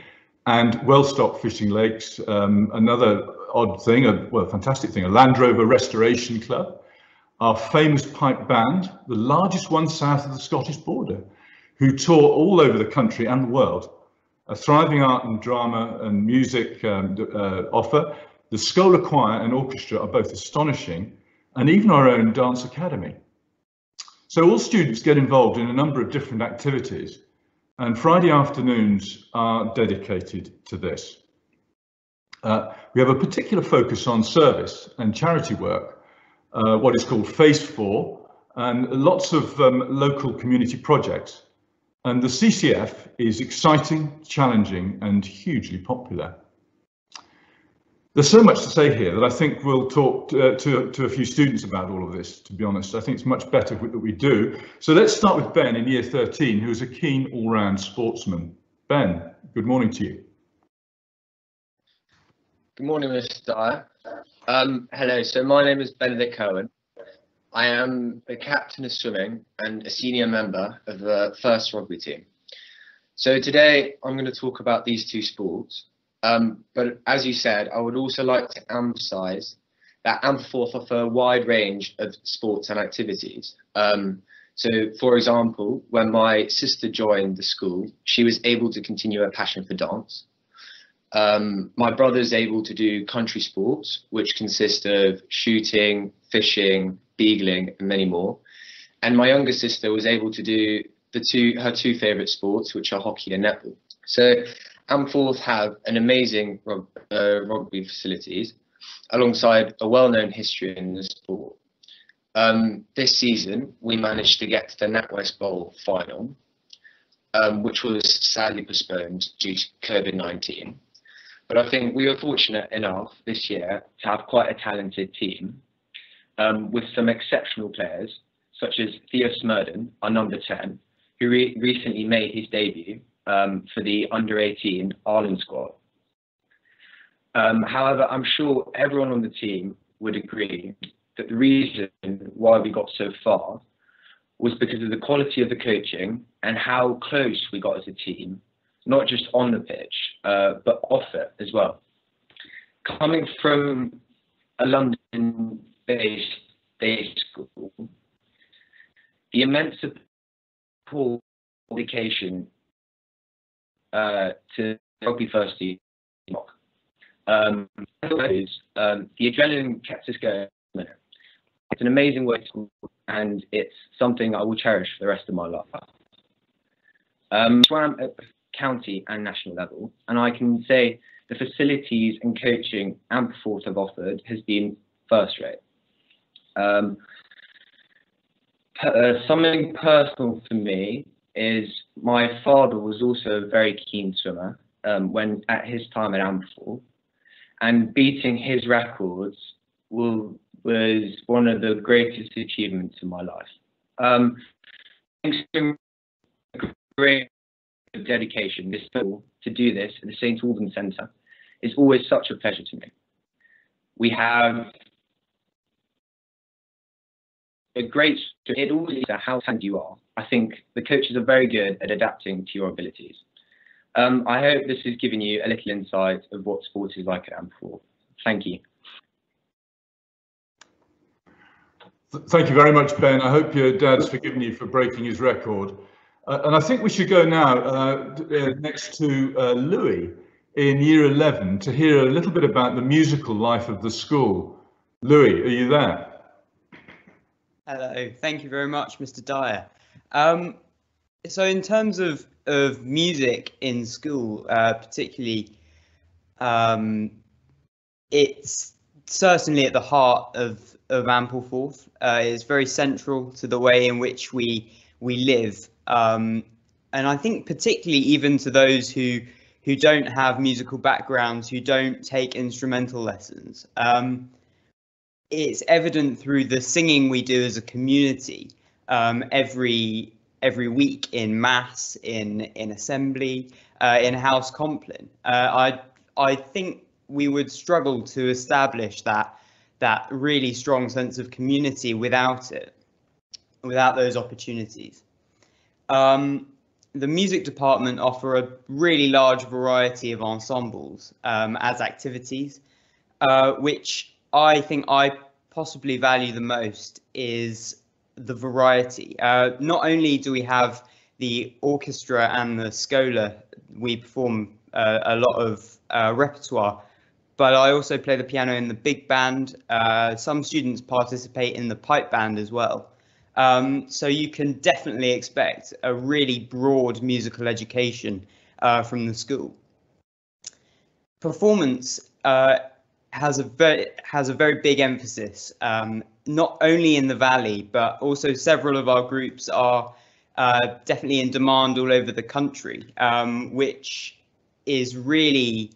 [SPEAKER 5] and well-stocked fishing lakes. Um, another odd thing, a well, fantastic thing, a Land Rover Restoration Club, our famous pipe band, the largest one south of the Scottish border, who tour all over the country and the world. A thriving art and drama and music um, uh, offer. The Schola Choir and Orchestra are both astonishing, and even our own dance academy. So all students get involved in a number of different activities, and Friday afternoons are dedicated to this. Uh, we have a particular focus on service and charity work, uh, what is called Phase 4 and lots of um, local community projects. And the CCF is exciting, challenging and hugely popular. There's so much to say here that I think we'll talk to, uh, to, to, a few students about all of this, to be honest. I think it's much better that we do. So let's start with Ben in year 13, who is a keen all-round sportsman. Ben, good morning to you.
[SPEAKER 11] Good morning, Mr. Dyer. Um, hello, so my name is Benedict Cohen. I am the captain of swimming and a senior member of the first rugby team. So today I'm going to talk about these two sports um, but as you said, I would also like to emphasise that Ampleforth offer a wide range of sports and activities. Um, so, for example, when my sister joined the school, she was able to continue her passion for dance. Um, my brother is able to do country sports, which consist of shooting, fishing, beagling, and many more. And my younger sister was able to do the two her two favourite sports, which are hockey and netball. So Ampleforth have an amazing uh, rugby facilities alongside a well-known history in the sport. Um, this season, we managed to get to the NatWest Bowl final, um, which was sadly postponed due to COVID-19. But I think we were fortunate enough this year to have quite a talented team um, with some exceptional players, such as Theo Smurden, our number 10, who re recently made his debut um, for the under 18 Ireland squad. Um, however, I'm sure everyone on the team would agree that the reason why we got so far was because of the quality of the coaching and how close we got as a team, not just on the pitch, uh, but off it as well. Coming from a London-based day school, the immense support dedication uh, to rugby first team. Um, um, the adrenaline kept us going. It's an amazing way to and it's something I will cherish for the rest of my life. Um, swam at county and national level, and I can say the facilities and coaching Ampleforth have offered has been first rate. Um, uh, something personal for me is my father was also a very keen swimmer um, when at his time at Ampleforth, and beating his records will, was one of the greatest achievements in my life. Um, great dedication this to do this at the St Albans Centre is always such a pleasure to me. We have a great it all is how talented you are. I think the coaches are very good at adapting to your abilities. Um, I hope this has given you a little insight of what sport is like at Ampleforth. Thank you.
[SPEAKER 5] Thank you very much, Ben. I hope your dad's forgiven you for breaking his record. Uh, and I think we should go now uh, uh next to uh, Louis in year 11 to hear a little bit about the musical life of the school. Louis, are you there?
[SPEAKER 12] Hello, thank you very much, Mr. Dyer. Um, so, in terms of of music in school, uh, particularly, um, it's certainly at the heart of of Ampleforth. Uh, it's very central to the way in which we we live, um, and I think particularly even to those who who don't have musical backgrounds, who don't take instrumental lessons. Um, it's evident through the singing we do as a community um, every every week in mass, in in assembly, uh, in house compline. Uh, I I think we would struggle to establish that that really strong sense of community without it, without those opportunities. Um, the music department offer a really large variety of ensembles um, as activities, uh, which I think I possibly value the most is the variety. Uh, not only do we have the orchestra and the schola, we perform uh, a lot of uh, repertoire, but I also play the piano in the big band. Uh, some students participate in the pipe band as well. Um, so you can definitely expect a really broad musical education uh, from the school. Performance uh, has a very has a very big emphasis, um, not only in the valley, but also several of our groups are uh, definitely in demand all over the country, um, which is really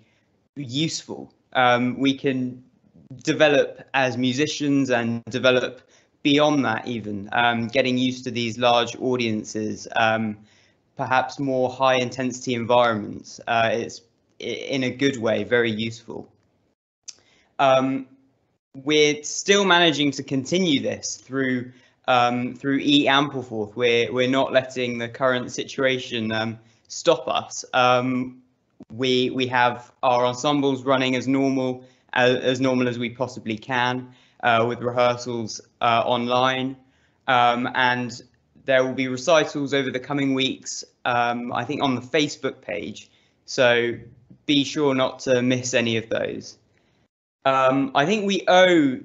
[SPEAKER 12] useful. Um, we can develop as musicians and develop beyond that even um, getting used to these large audiences um, perhaps more high intensity environments uh, it's in a good way very useful um, we're still managing to continue this through um, through E Ampleforth. We're we're not letting the current situation um, stop us. Um, we we have our ensembles running as normal as, as normal as we possibly can uh, with rehearsals uh, online, um, and there will be recitals over the coming weeks. Um, I think on the Facebook page, so be sure not to miss any of those. Um, I think we owe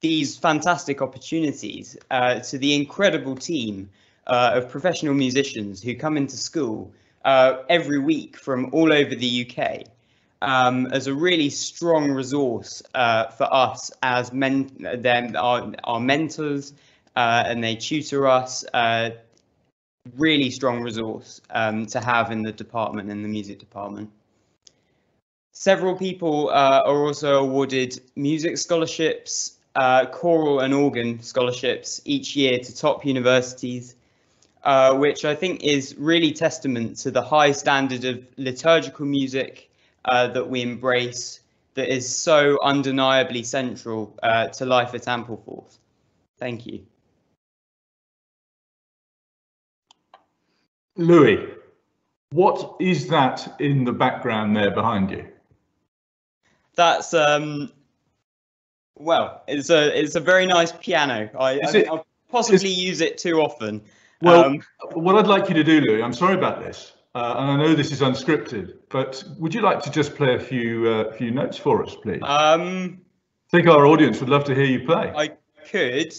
[SPEAKER 12] these fantastic opportunities uh, to the incredible team uh, of professional musicians who come into school uh, every week from all over the UK um, as a really strong resource uh, for us as men, them, our, our mentors, uh, and they tutor us. Uh, really strong resource um, to have in the department, in the music department. Several people uh, are also awarded music scholarships, uh, choral and organ scholarships each year to top universities, uh, which I think is really testament to the high standard of liturgical music uh, that we embrace that is so undeniably central uh, to life at Ampleforth. Thank you.
[SPEAKER 5] Louis, what is that in the background there behind you?
[SPEAKER 12] That's um, well, it's a it's a very nice piano. I, I
[SPEAKER 5] it-
[SPEAKER 12] I'll possibly use it too often.
[SPEAKER 5] Well,
[SPEAKER 12] Um,
[SPEAKER 5] what I'd like you to do, Louis, I'm sorry about this, uh, and I know this is unscripted, but would you like to just play a few uh, few notes for us, please?
[SPEAKER 12] um,
[SPEAKER 5] I think our audience would love to hear you play.
[SPEAKER 12] I could.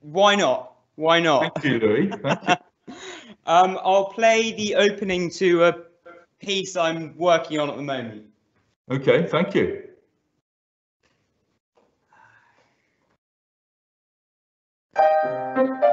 [SPEAKER 12] Why not? Why not?
[SPEAKER 5] Thank you, Louis. Thank you.
[SPEAKER 12] Um, I'll play the opening to a piece I'm working on at the moment.
[SPEAKER 5] Okay, thank you. Well,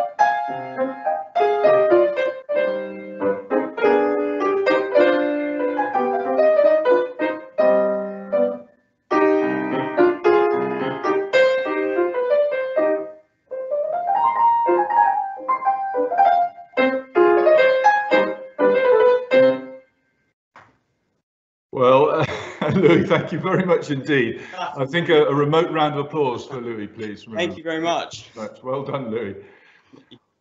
[SPEAKER 5] Louis, thank you very much indeed. I think a, a remote round of applause for Louis, please.
[SPEAKER 12] Thank you very much.
[SPEAKER 5] That's well done, Louis.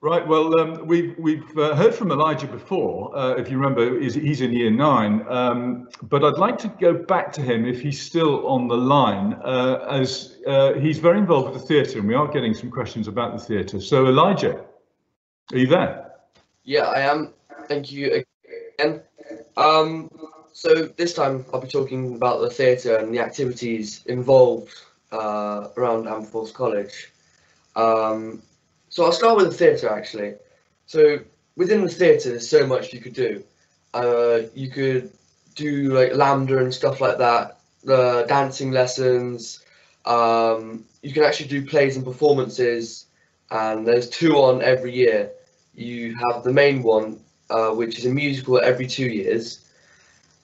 [SPEAKER 5] Right, well, um, we've we've uh, heard from Elijah before. Uh, if you remember, he's, he's in year nine. Um, but I'd like to go back to him if he's still on the line, uh, as uh, he's very involved with the theatre, and we are getting some questions about the theatre. So, Elijah, are you there?
[SPEAKER 9] Yeah, I am. Thank you again. Um, so this time I'll be talking about the theatre and the activities involved uh, around Ampleforth College. Um, so I'll start with the theatre actually. So within the theatre, there's so much you could do. Uh, you could do like LAMDA and stuff like that, the dancing lessons. Um, you can actually do plays and performances, and there's two on every year. You have the main one, uh, which is a musical every two years.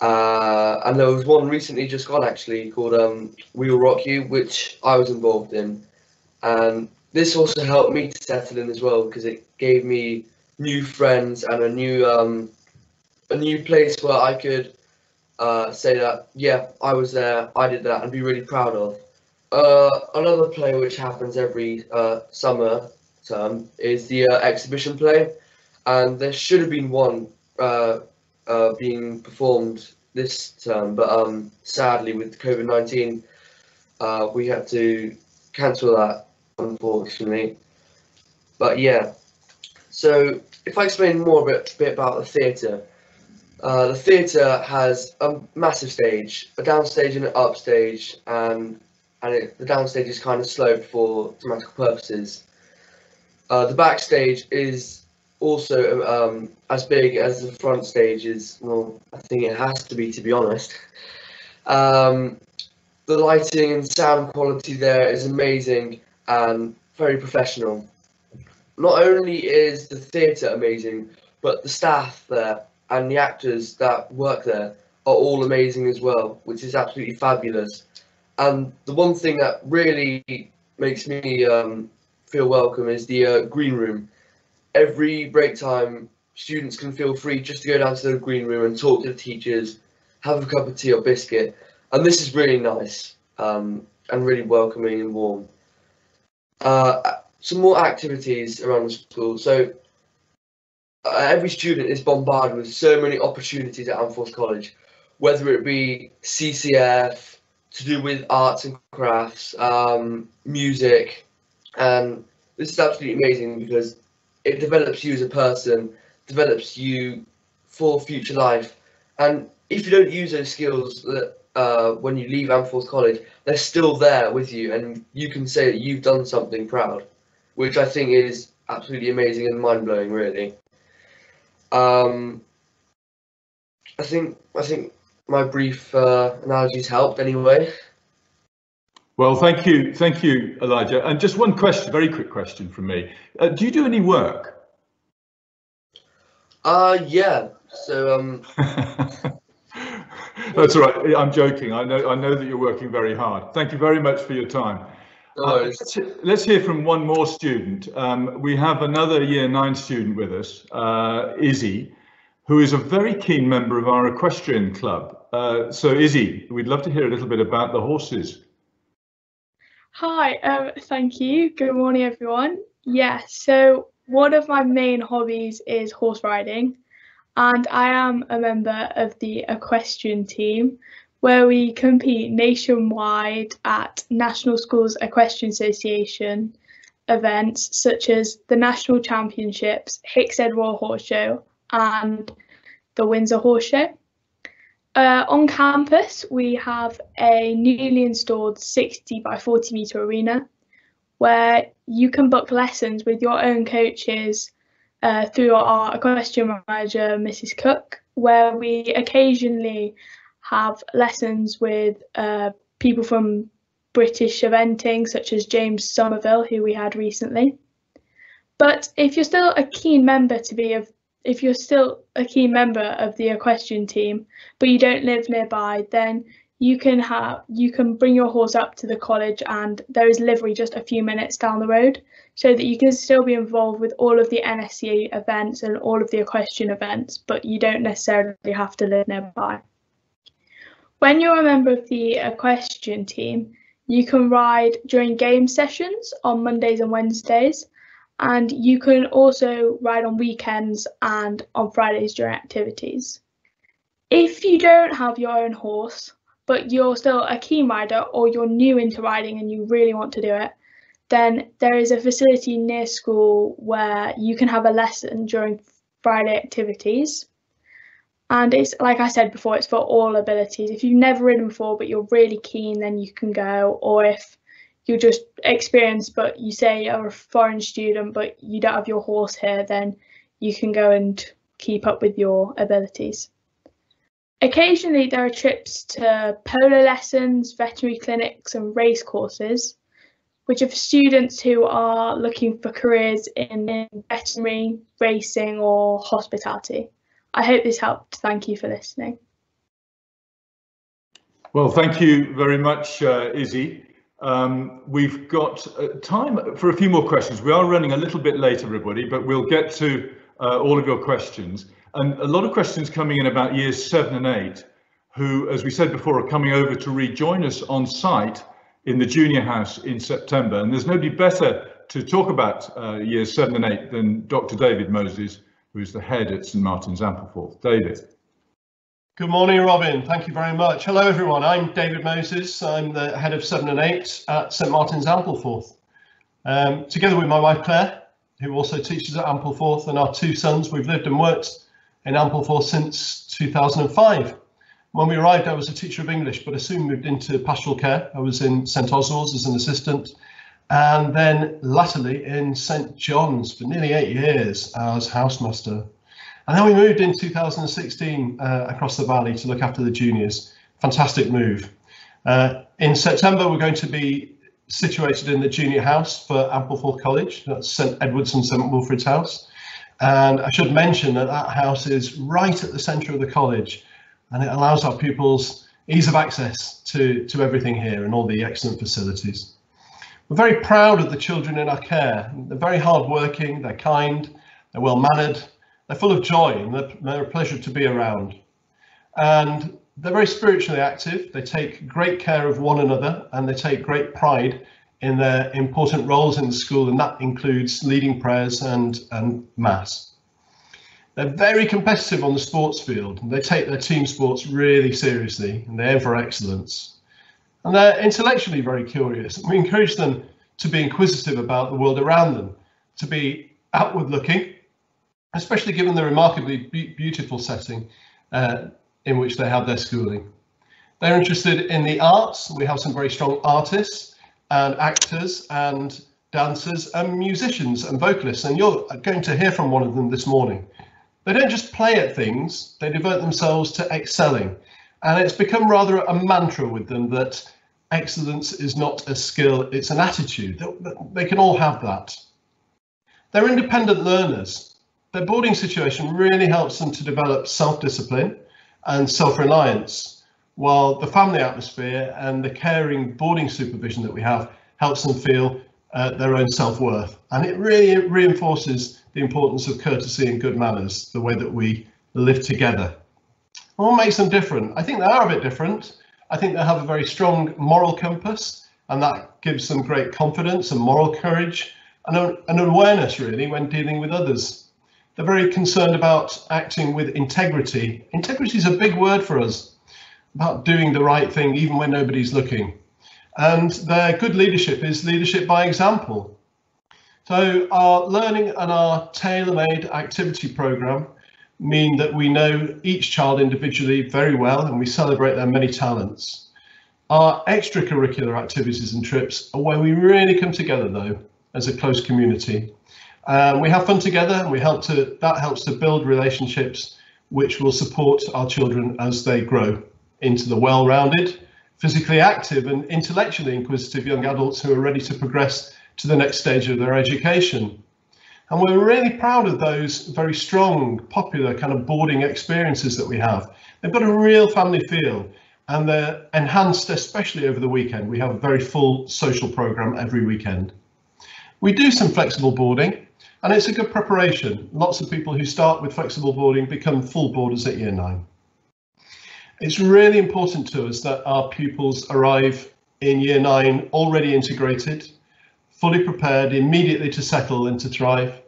[SPEAKER 9] Uh, and there was one recently just gone actually called um, We Will Rock You, which I was involved in. And this also helped me to settle in as well because it gave me new friends and a new um, a new place where I could uh, say that yeah I was there, I did that, and be really proud of. Uh, another play which happens every uh, summer term is the uh, exhibition play, and there should have been one uh, uh, being performed this term, but um, sadly with COVID nineteen, uh, we had to cancel that unfortunately. But yeah, so if I explain more a bit, bit about the theatre, uh, the theatre has a massive stage, a downstage and an upstage, and and it, the downstage is kind of sloped for thematical purposes. Uh, the backstage is also um, as big as the front stage is. Well, I think it has to be, to be honest. Um, the lighting and sound quality there is amazing and very professional. Not only is the theatre amazing, but the staff there and the actors that work there are all amazing as well, which is absolutely fabulous. And the one thing that really makes me um, feel welcome is the uh, green room. Every break time, students can feel free just to go down to the green room and talk to the teachers, have a cup of tea or biscuit. And this is really nice um, and really welcoming and warm. Uh, some more activities around the school. So uh, every student is bombarded with so many opportunities at Ampleforth College, whether it be CCF, to do with arts and crafts, um, music, and this is absolutely amazing because it develops you as a person, develops you for future life, and if you don't use those skills that uh, when you leave Ampleforth College, they're still there with you, and you can say that you've done something proud, which I think is absolutely amazing and mind blowing, really. Um, I think I think my brief uh, analogies helped anyway.
[SPEAKER 5] Well, thank you, thank you, Elijah. And just one question, very quick question from me. Uh, do you do any work?
[SPEAKER 9] Uh, yeah. So um.
[SPEAKER 5] That's all right. I'm joking. I know. I know that you're working very hard. Thank you very much for your time. Uh, let's, let's, hear from one more student. Um, we have another year nine student with us, uh, Izzy, who is a very keen member of our equestrian club. Uh, so Izzy, we'd love to hear a little bit about the horses.
[SPEAKER 13] Hi, um, thank you. Good morning, everyone. Yeah, so one of my main hobbies is horse riding and I am a member of the equestrian team where we compete nationwide at National Schools Equestrian Association events such as the National Championships, Hickstead Royal Horse Show, and the Windsor Horse Show. Uh, on campus, we have a newly installed 60 by 40 metre arena where you can book lessons with your own coaches uh, through our equestrian manager, Mrs. Cook, where we occasionally have lessons with uh, people from British eventing, such as James Somerville, who we had recently. But if you're still a keen member to be of if you're still a key member of the equestrian team, but you don't live nearby, then you can have you can bring your horse up to the college and there is livery just a few minutes down the road so that you can still be involved with all of the NSEA events and all of the equestrian events, but you don't necessarily have to live nearby. When you're a member of the equestrian team, you can ride during game sessions on Mondays and Wednesdays, and you can also ride on weekends and on Fridays during activities. If you don't have your own horse, but you're still a keen rider or you're new into riding and you really want to do it, then there is a facility near school where you can have a lesson during Friday activities. And it's like I said before, it's for all abilities. If you've never ridden before but you're really keen, then you can go. Or if you're just experienced but you say you're a foreign student but you don't have your horse here, then you can go and keep up with your abilities. Occasionally, there are trips to polo lessons, veterinary clinics, and race courses which are for students who are looking for careers in, in veterinary, racing, or hospitality. I hope this helped. Thank you for listening.
[SPEAKER 5] Well, thank you very much, uh, Izzy. Um, we've got uh, time for a few more questions. We are running a little bit late, everybody, but we'll get to uh, all of your questions. And a lot of questions coming in about years seven and eight, who, as we said before, are coming over to rejoin us on site in the junior house in September. And there's nobody better to talk about uh, years seven and eight than Dr. David Moses, who's the head at St Martin's Ampleforth. David.
[SPEAKER 14] Good morning, Robin. Thank you very much. Hello, everyone. I'm David Moses. I'm the head of seven and eight at St Martin's Ampleforth. Um, together with my wife Claire, who also teaches at Ampleforth, and our two sons, we've lived and worked in Ampleforth since 2005. When we arrived, I was a teacher of English, but I soon moved into pastoral care. I was in St Oswald's as an assistant, and then latterly in St John's for nearly eight years as housemaster. And then we moved in 2016 uh, across the valley to look after the juniors. Fantastic move. Uh, in September, we're going to be situated in the junior house for Ampleforth College. That's St Edward's and St Wilfrid's house. And I should mention that that house is right at the centre of the college and it allows our pupils ease of access to, to everything here and all the excellent facilities. We're very proud of the children in our care. They're very hardworking, they're kind, they're well mannered, they're full of joy and they're, they're a pleasure to be around. And they're very spiritually active. They take great care of one another and they take great pride in their important roles in the school and that includes leading prayers and, and mass. They're very competitive on the sports field and they take their team sports really seriously and they aim for excellence. And they're intellectually very curious. We encourage them to be inquisitive about the world around them, to be outward looking, especially given the remarkably be beautiful setting uh, in which they have their schooling. They're interested in the arts. We have some very strong artists and actors and dancers and musicians and vocalists, and you're going to hear from one of them this morning. They don't just play at things, they devote themselves to excelling. And it's become rather a mantra with them that excellence is not a skill, it's an attitude. They can all have that. They're independent learners. Their boarding situation really helps them to develop self-discipline and self-reliance, while the family atmosphere and the caring boarding supervision that we have helps them feel uh, their own self-worth. And it really reinforces the importance of courtesy and good manners, the way that we live together. What makes them different? I think they are a bit different. I think they have a very strong moral compass and that gives them great confidence and moral courage and an awareness really when dealing with others. They're very concerned about acting with integrity. Integrity is a big word for us, about doing the right thing even when nobody's looking. And their good leadership is leadership by example. So our learning and our tailor-made activity programme mean that we know each child individually very well and we celebrate their many talents. Our extracurricular activities and trips are where we really come together though as a close community. Um, we have fun together and we help to that helps to build relationships which will support our children as they grow into the well-rounded, physically active and intellectually inquisitive young adults who are ready to progress to the next stage of their education. And we're really proud of those very strong, popular kind of boarding experiences that we have. They've got a real family feel and they're enhanced, especially over the weekend. We have a very full social program every weekend. We do some flexible boarding and it's a good preparation. Lots of people who start with flexible boarding become full boarders at year nine. It's really important to us that our pupils arrive in year nine already integrated fully prepared immediately to settle and to thrive.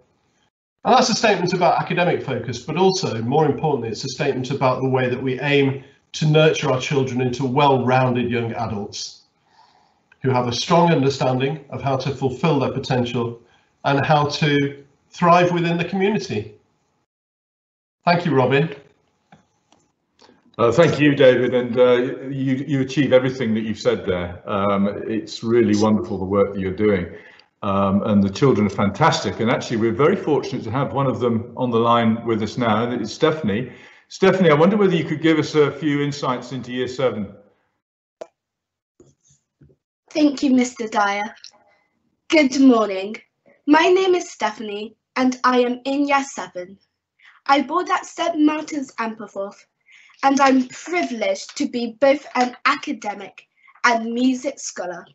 [SPEAKER 14] And that's a statement about academic focus, but also, more importantly, it's a statement about the way that we aim to nurture our children into well-rounded young adults who have a strong understanding of how to fulfill their potential and how to thrive within the community. Thank you, Robin.
[SPEAKER 5] Uh, thank you, David, and uh, you, you achieve everything that you've said there. Um, it's really wonderful the work that you're doing, um, and the children are fantastic. And actually, we're very fortunate to have one of them on the line with us now, and it's Stephanie. Stephanie, I wonder whether you could give us a few insights into Year 7.
[SPEAKER 15] Thank you, Mr Dyer. Good morning. My name is Stephanie, and I am in Year 7. I board at St Martin's Ampleforth and I'm privileged to be both an academic and music scholar.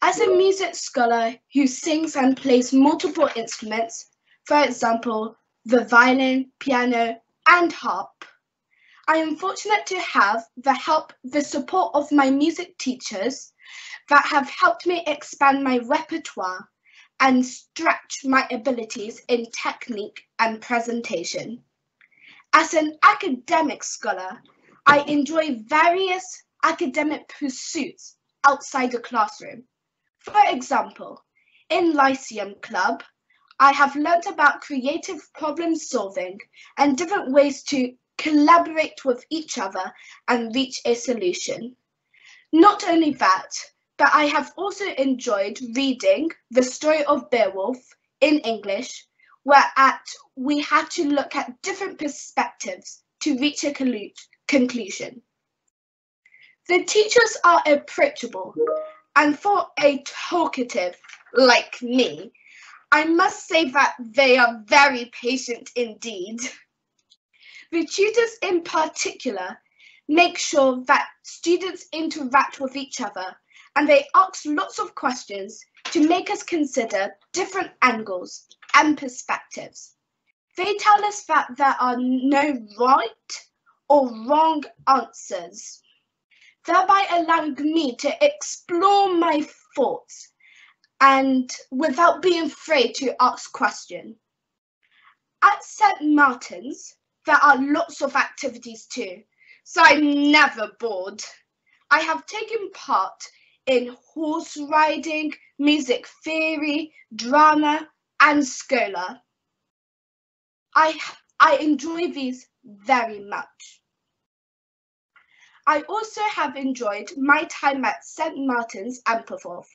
[SPEAKER 15] As a music scholar who sings and plays multiple instruments, for example, the violin, piano, and harp, I am fortunate to have the help, the support of my music teachers that have helped me expand my repertoire and stretch my abilities in technique and presentation. As an academic scholar, I enjoy various academic pursuits outside the classroom. For example, in Lyceum Club, I have learnt about creative problem solving and different ways to collaborate with each other and reach a solution. Not only that, but I have also enjoyed reading The Story of Beowulf in English whereat we had to look at different perspectives to reach a conclusion. The teachers are approachable, and for a talkative like me, I must say that they are very patient indeed. The tutors in particular make sure that students interact with each other and they ask lots of questions to make us consider different angles and perspectives. They tell us that there are no right or wrong answers, thereby allowing me to explore my thoughts and without being afraid to ask questions. At St. Martin's, there are lots of activities too, so I'm never bored. I have taken part in horse riding, music theory, drama, and Scholar. I, I enjoy these very much. I also have enjoyed my time at St. Martin's Ampleforth,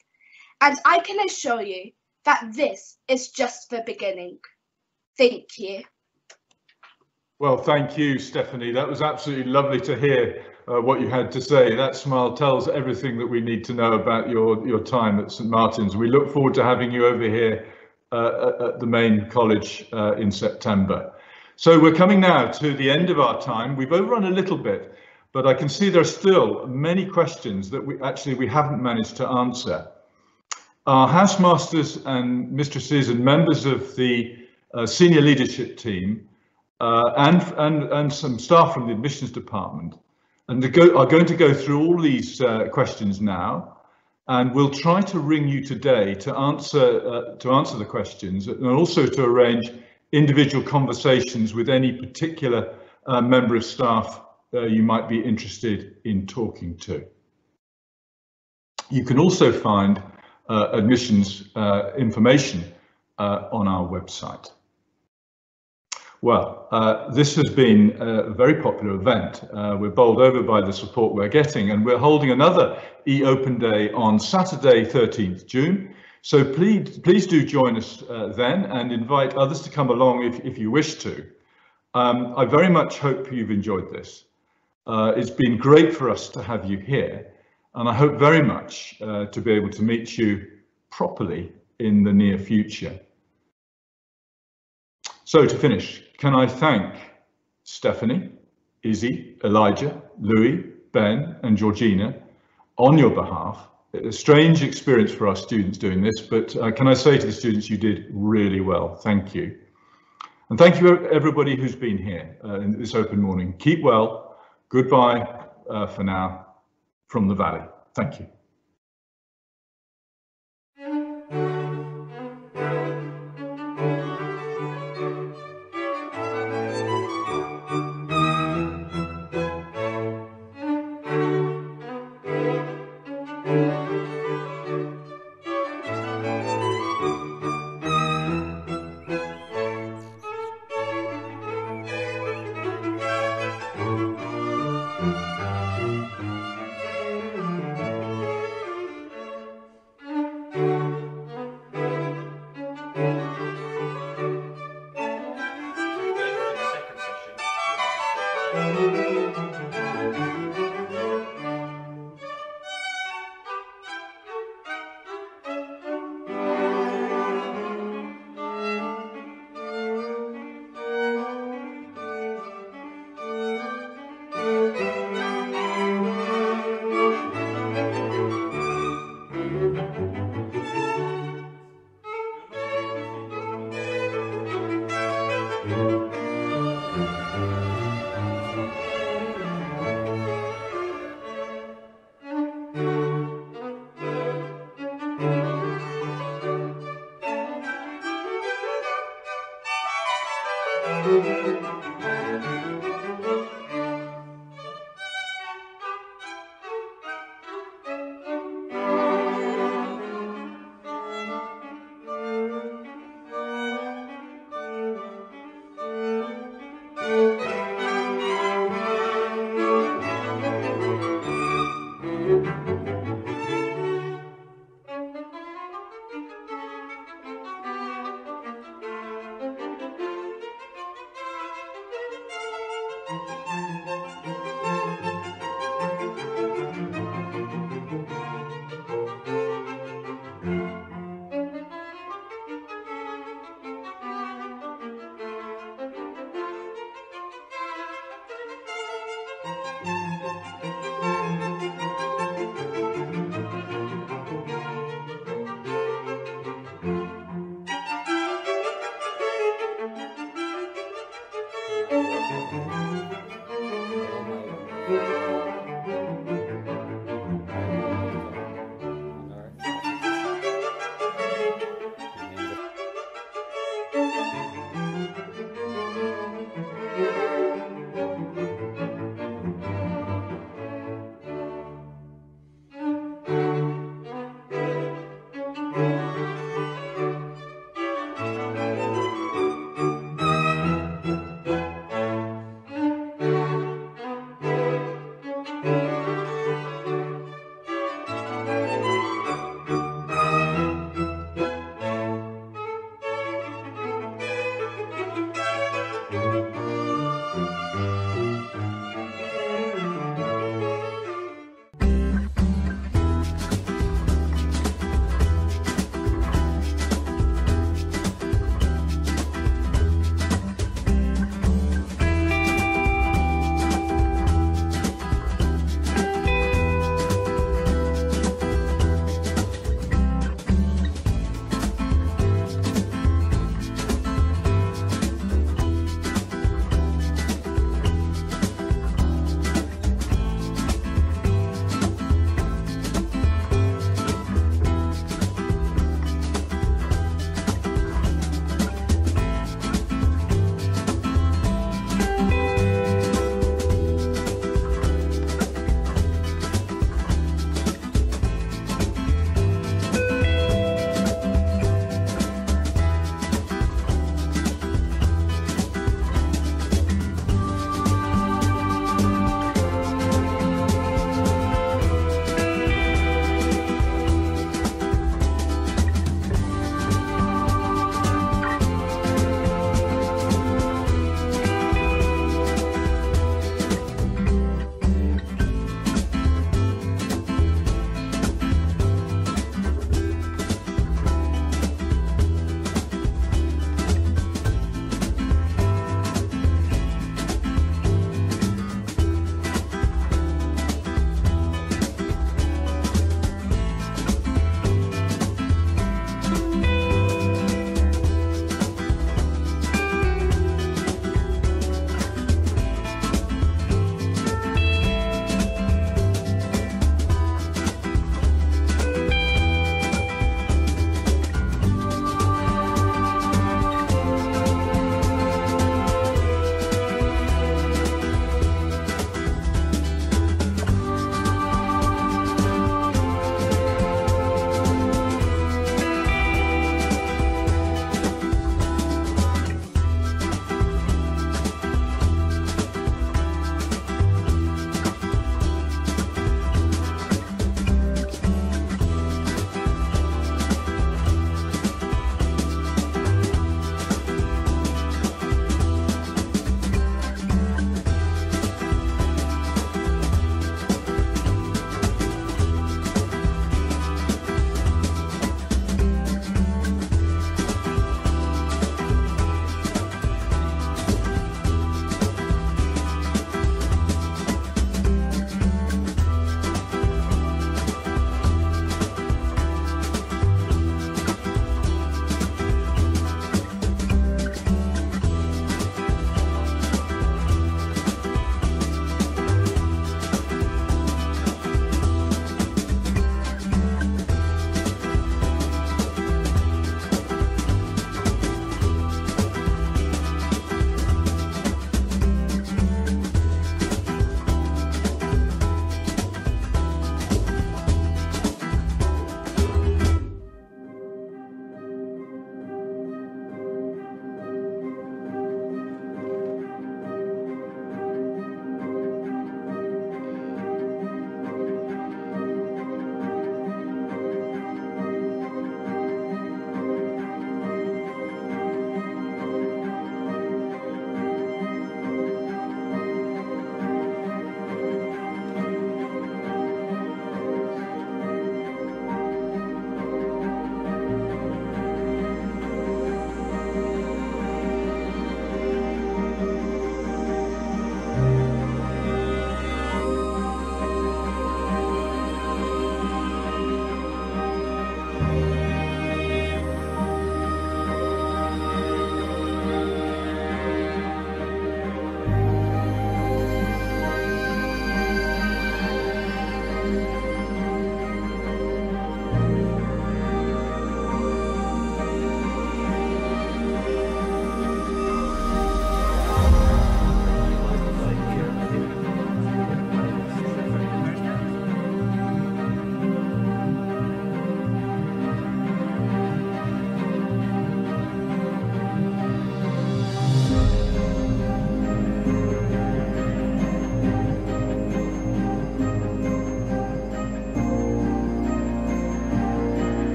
[SPEAKER 15] and I can assure you that this is just the beginning. Thank you.
[SPEAKER 5] Well, thank you, Stephanie. That was absolutely lovely to hear uh, what you had to say. That smile tells everything that we need to know about your, your time at St Martin's. We look forward to having you over here uh, at the main college uh, in September. So we're coming now to the end of our time. We've overrun a little bit, but I can see there are still many questions that we actually we haven't managed to answer. Our housemasters and mistresses and members of the uh, senior leadership team uh, and, and, and some staff from the admissions department and go, are going to go through all these uh, questions now and we'll try to ring you today to answer uh, to answer the questions and also to arrange individual conversations with any particular uh, member of staff uh, you might be interested in talking to. You can also find uh, admissions uh, information on our website. Well, uh, this has been a very popular event. Uh, we're bowled over by the support we're getting and we're holding another e-open day on Saturday 13th June. So please, please do join us uh, then and invite others to come along if, if you wish to. Um, I very much hope you've enjoyed this. Uh, it's been great for us to have you here and I hope very much uh, to be able to meet you properly in the near future. So to finish, can I thank Stephanie, Izzy, Elijah, Louis, Ben and Georgina on your behalf. A strange experience for our students doing this, but uh, can I say to the students, you did really well. Thank you. And thank you everybody who's been here uh, in this open morning. Keep well. Goodbye uh, for now from the Valley. Thank you.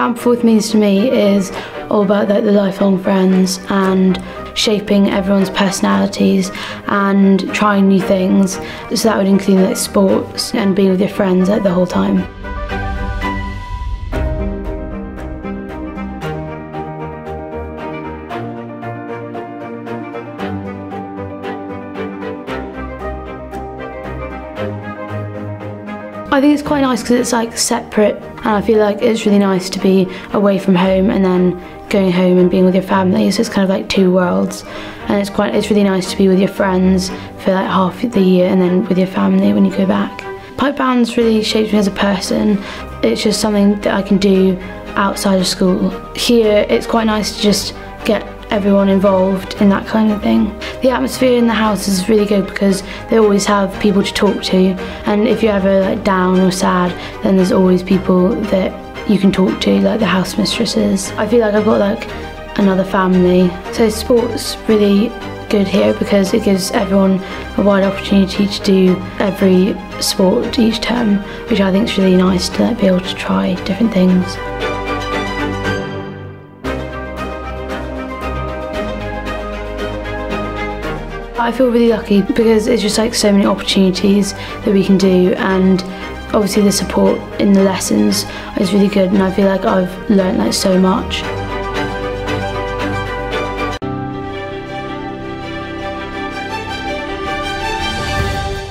[SPEAKER 1] What Ampleforth means to me is all about like, the lifelong friends and shaping everyone's personalities and trying new things. So that would include like sports and being with your friends like the whole time. I think it's quite nice because it's like separate And I feel like it's really nice to be away from home and then going home and being with your family. So it's kind of like two worlds. And it's quite it's really nice to be with your friends for like half the year and then with your family when you go back. Pipe band's really shaped me as a person. It's just something that I can do outside of school. Here it's quite nice to just get everyone involved in that kind of thing. The atmosphere in the house is really good because they always have people to talk to and if you're ever like down or sad then there's always people that you can talk to like the house mistresses. I feel like I've got like another family. So sports really good here because it gives everyone a wide opportunity to do every sport each term which I think is really nice to like, be able to try different things. I feel really lucky because it's just like so many opportunities that we can do and obviously the support in the lessons is really good and I feel like I've learnt like so much.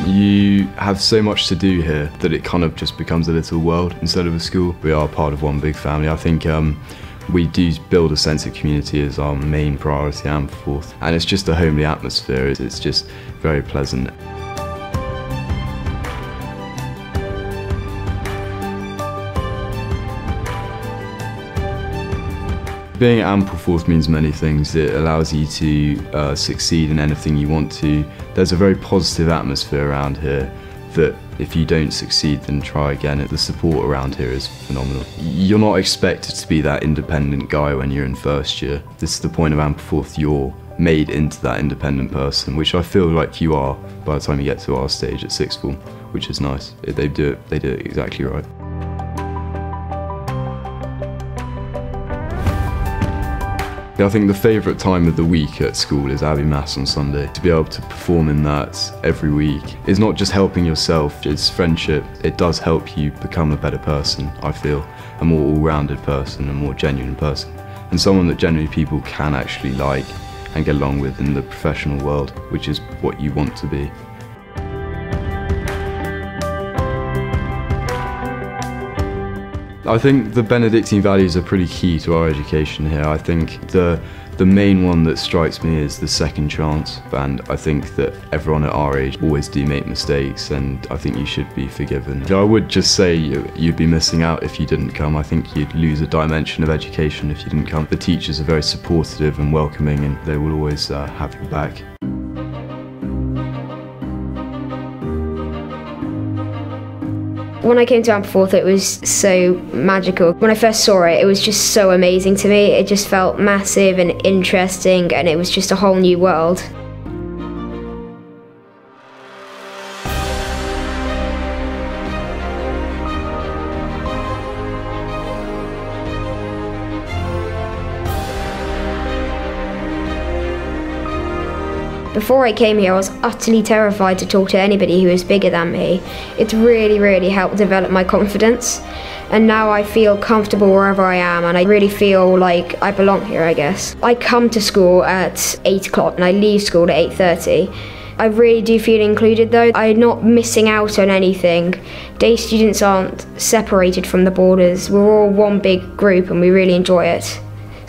[SPEAKER 2] You have so much to do here that it kind of just becomes a little world instead of a school. We are part of one big family. I think um, we do build a sense of community as our main priority Ampleforth. And it's just a homely atmosphere. It's just very pleasant. Being at Ampleforth means many things. It allows you to uh, succeed in anything you want to. There's a very positive atmosphere around here that if you don't succeed then try again. The support around here is phenomenal. You're not expected to be that independent guy when you're in first year. This is the point of Ampleforth, you're made into that independent person, which I feel like you are by the time you get to our stage at sixth form, which is nice. They do it, they do it exactly right. I think the favourite time of the week at school is Abbey Mass on Sunday. To be able to perform in that every week is not just helping yourself, it's friendship. It does help you become a better person, I feel, a more all-rounded person, a more genuine person, and someone that generally people can actually like and get along with in the professional world, which is what you want to be. I think the Benedictine values are pretty key to our education here. I think the the main one that strikes me is the second chance, and I think that everyone at our age always do make mistakes, and I think you should be forgiven. I would just say you'd be missing out if you didn't come. I think you'd lose a dimension of education if you didn't come. The teachers are very supportive and welcoming, and they will always uh, have your back.
[SPEAKER 3] When I came to Ampleforth, it was so magical. When I first saw it, it was just so amazing to me. It just felt massive and interesting, and it was just a whole new world. Before I came here, I was utterly terrified to talk to anybody who was bigger than me. It's really, really helped develop my confidence. And now I feel comfortable wherever I am, and I really feel like I belong here, I guess. I come to school at 8 o'clock and I leave school at 8.30. I really do feel included though. I'm not missing out on anything. Day students aren't separated from the boarders. We're all one big group and we really enjoy it.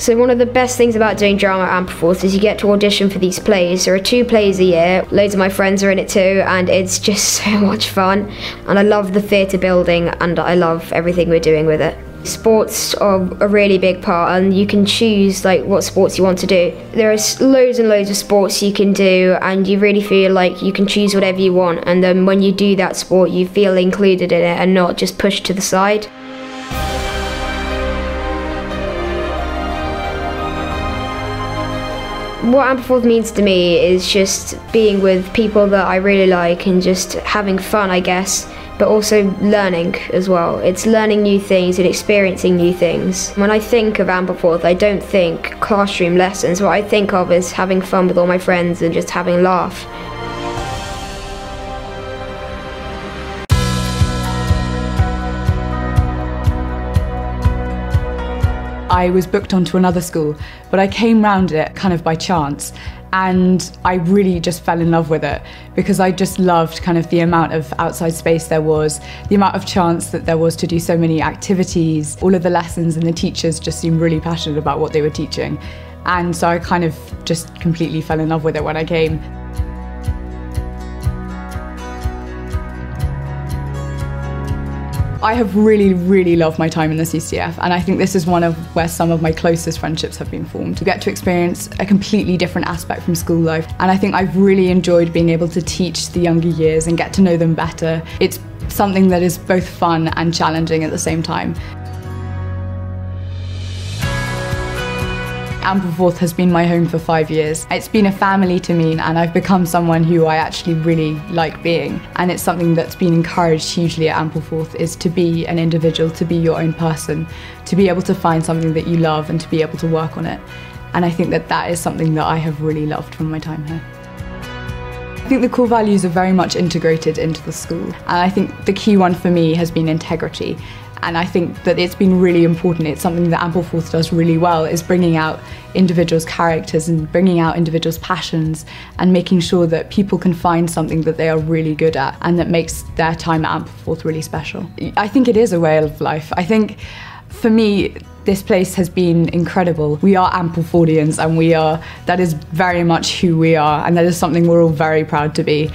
[SPEAKER 3] So one of the best things about doing drama at Ampleforth is you get to audition for these plays. There are two plays a year. Loads of my friends are in it too, and it's just so much fun. And I love the theatre building, and I love everything we're doing with it. Sports are a really big part, and you can choose like what sports you want to do. There are loads and loads of sports you can do, and you really feel like you can choose whatever you want. And then when you do that sport, you feel included in it and not just pushed to the side. What Ampleforth means to me is just being with people that I really like and just having fun, I guess. but also learning as well. It's learning new things and experiencing new things. When I think of Ampleforth, I don't think classroom lessons. What I think of is having fun with all my friends and just having a laugh.
[SPEAKER 4] I was booked onto another school, but I came round it kind of by chance. And I really just fell in love with it because I just loved kind of the amount of outside space there was, the amount of chance that there was to do so many activities. All of the lessons and the teachers just seemed really passionate about what they were teaching. And so I kind of just completely fell in love with it when I came. I have really, really loved my time in the CCF, and I think this is one of where some of my closest friendships have been formed. To get to experience a completely different aspect from school life, and I think I've really enjoyed being able to teach the younger years and get to know them better. It's something that is both fun and challenging at the same time. Ampleforth has been my home for five years. It's been a family to me and I've become someone who I actually really like being. And it's something that's been encouraged hugely at Ampleforth is to be an individual, to be your own person, to be able to find something that you love and to be able to work on it. And I think that that is something that I have really loved from my time here. I think the core values are very much integrated into the school. And I think the key one for me has been integrity and I think that it's been really important. It's something that Ampleforth does really well is bringing out individuals' characters and bringing out individuals' passions and making sure that people can find something that they are really good at and that makes their time at Ampleforth really special. I think it is a way of life. I think for me, this place has been incredible. We are Amplefordians and we are, that is very much who we are and that is something we're all very proud to be.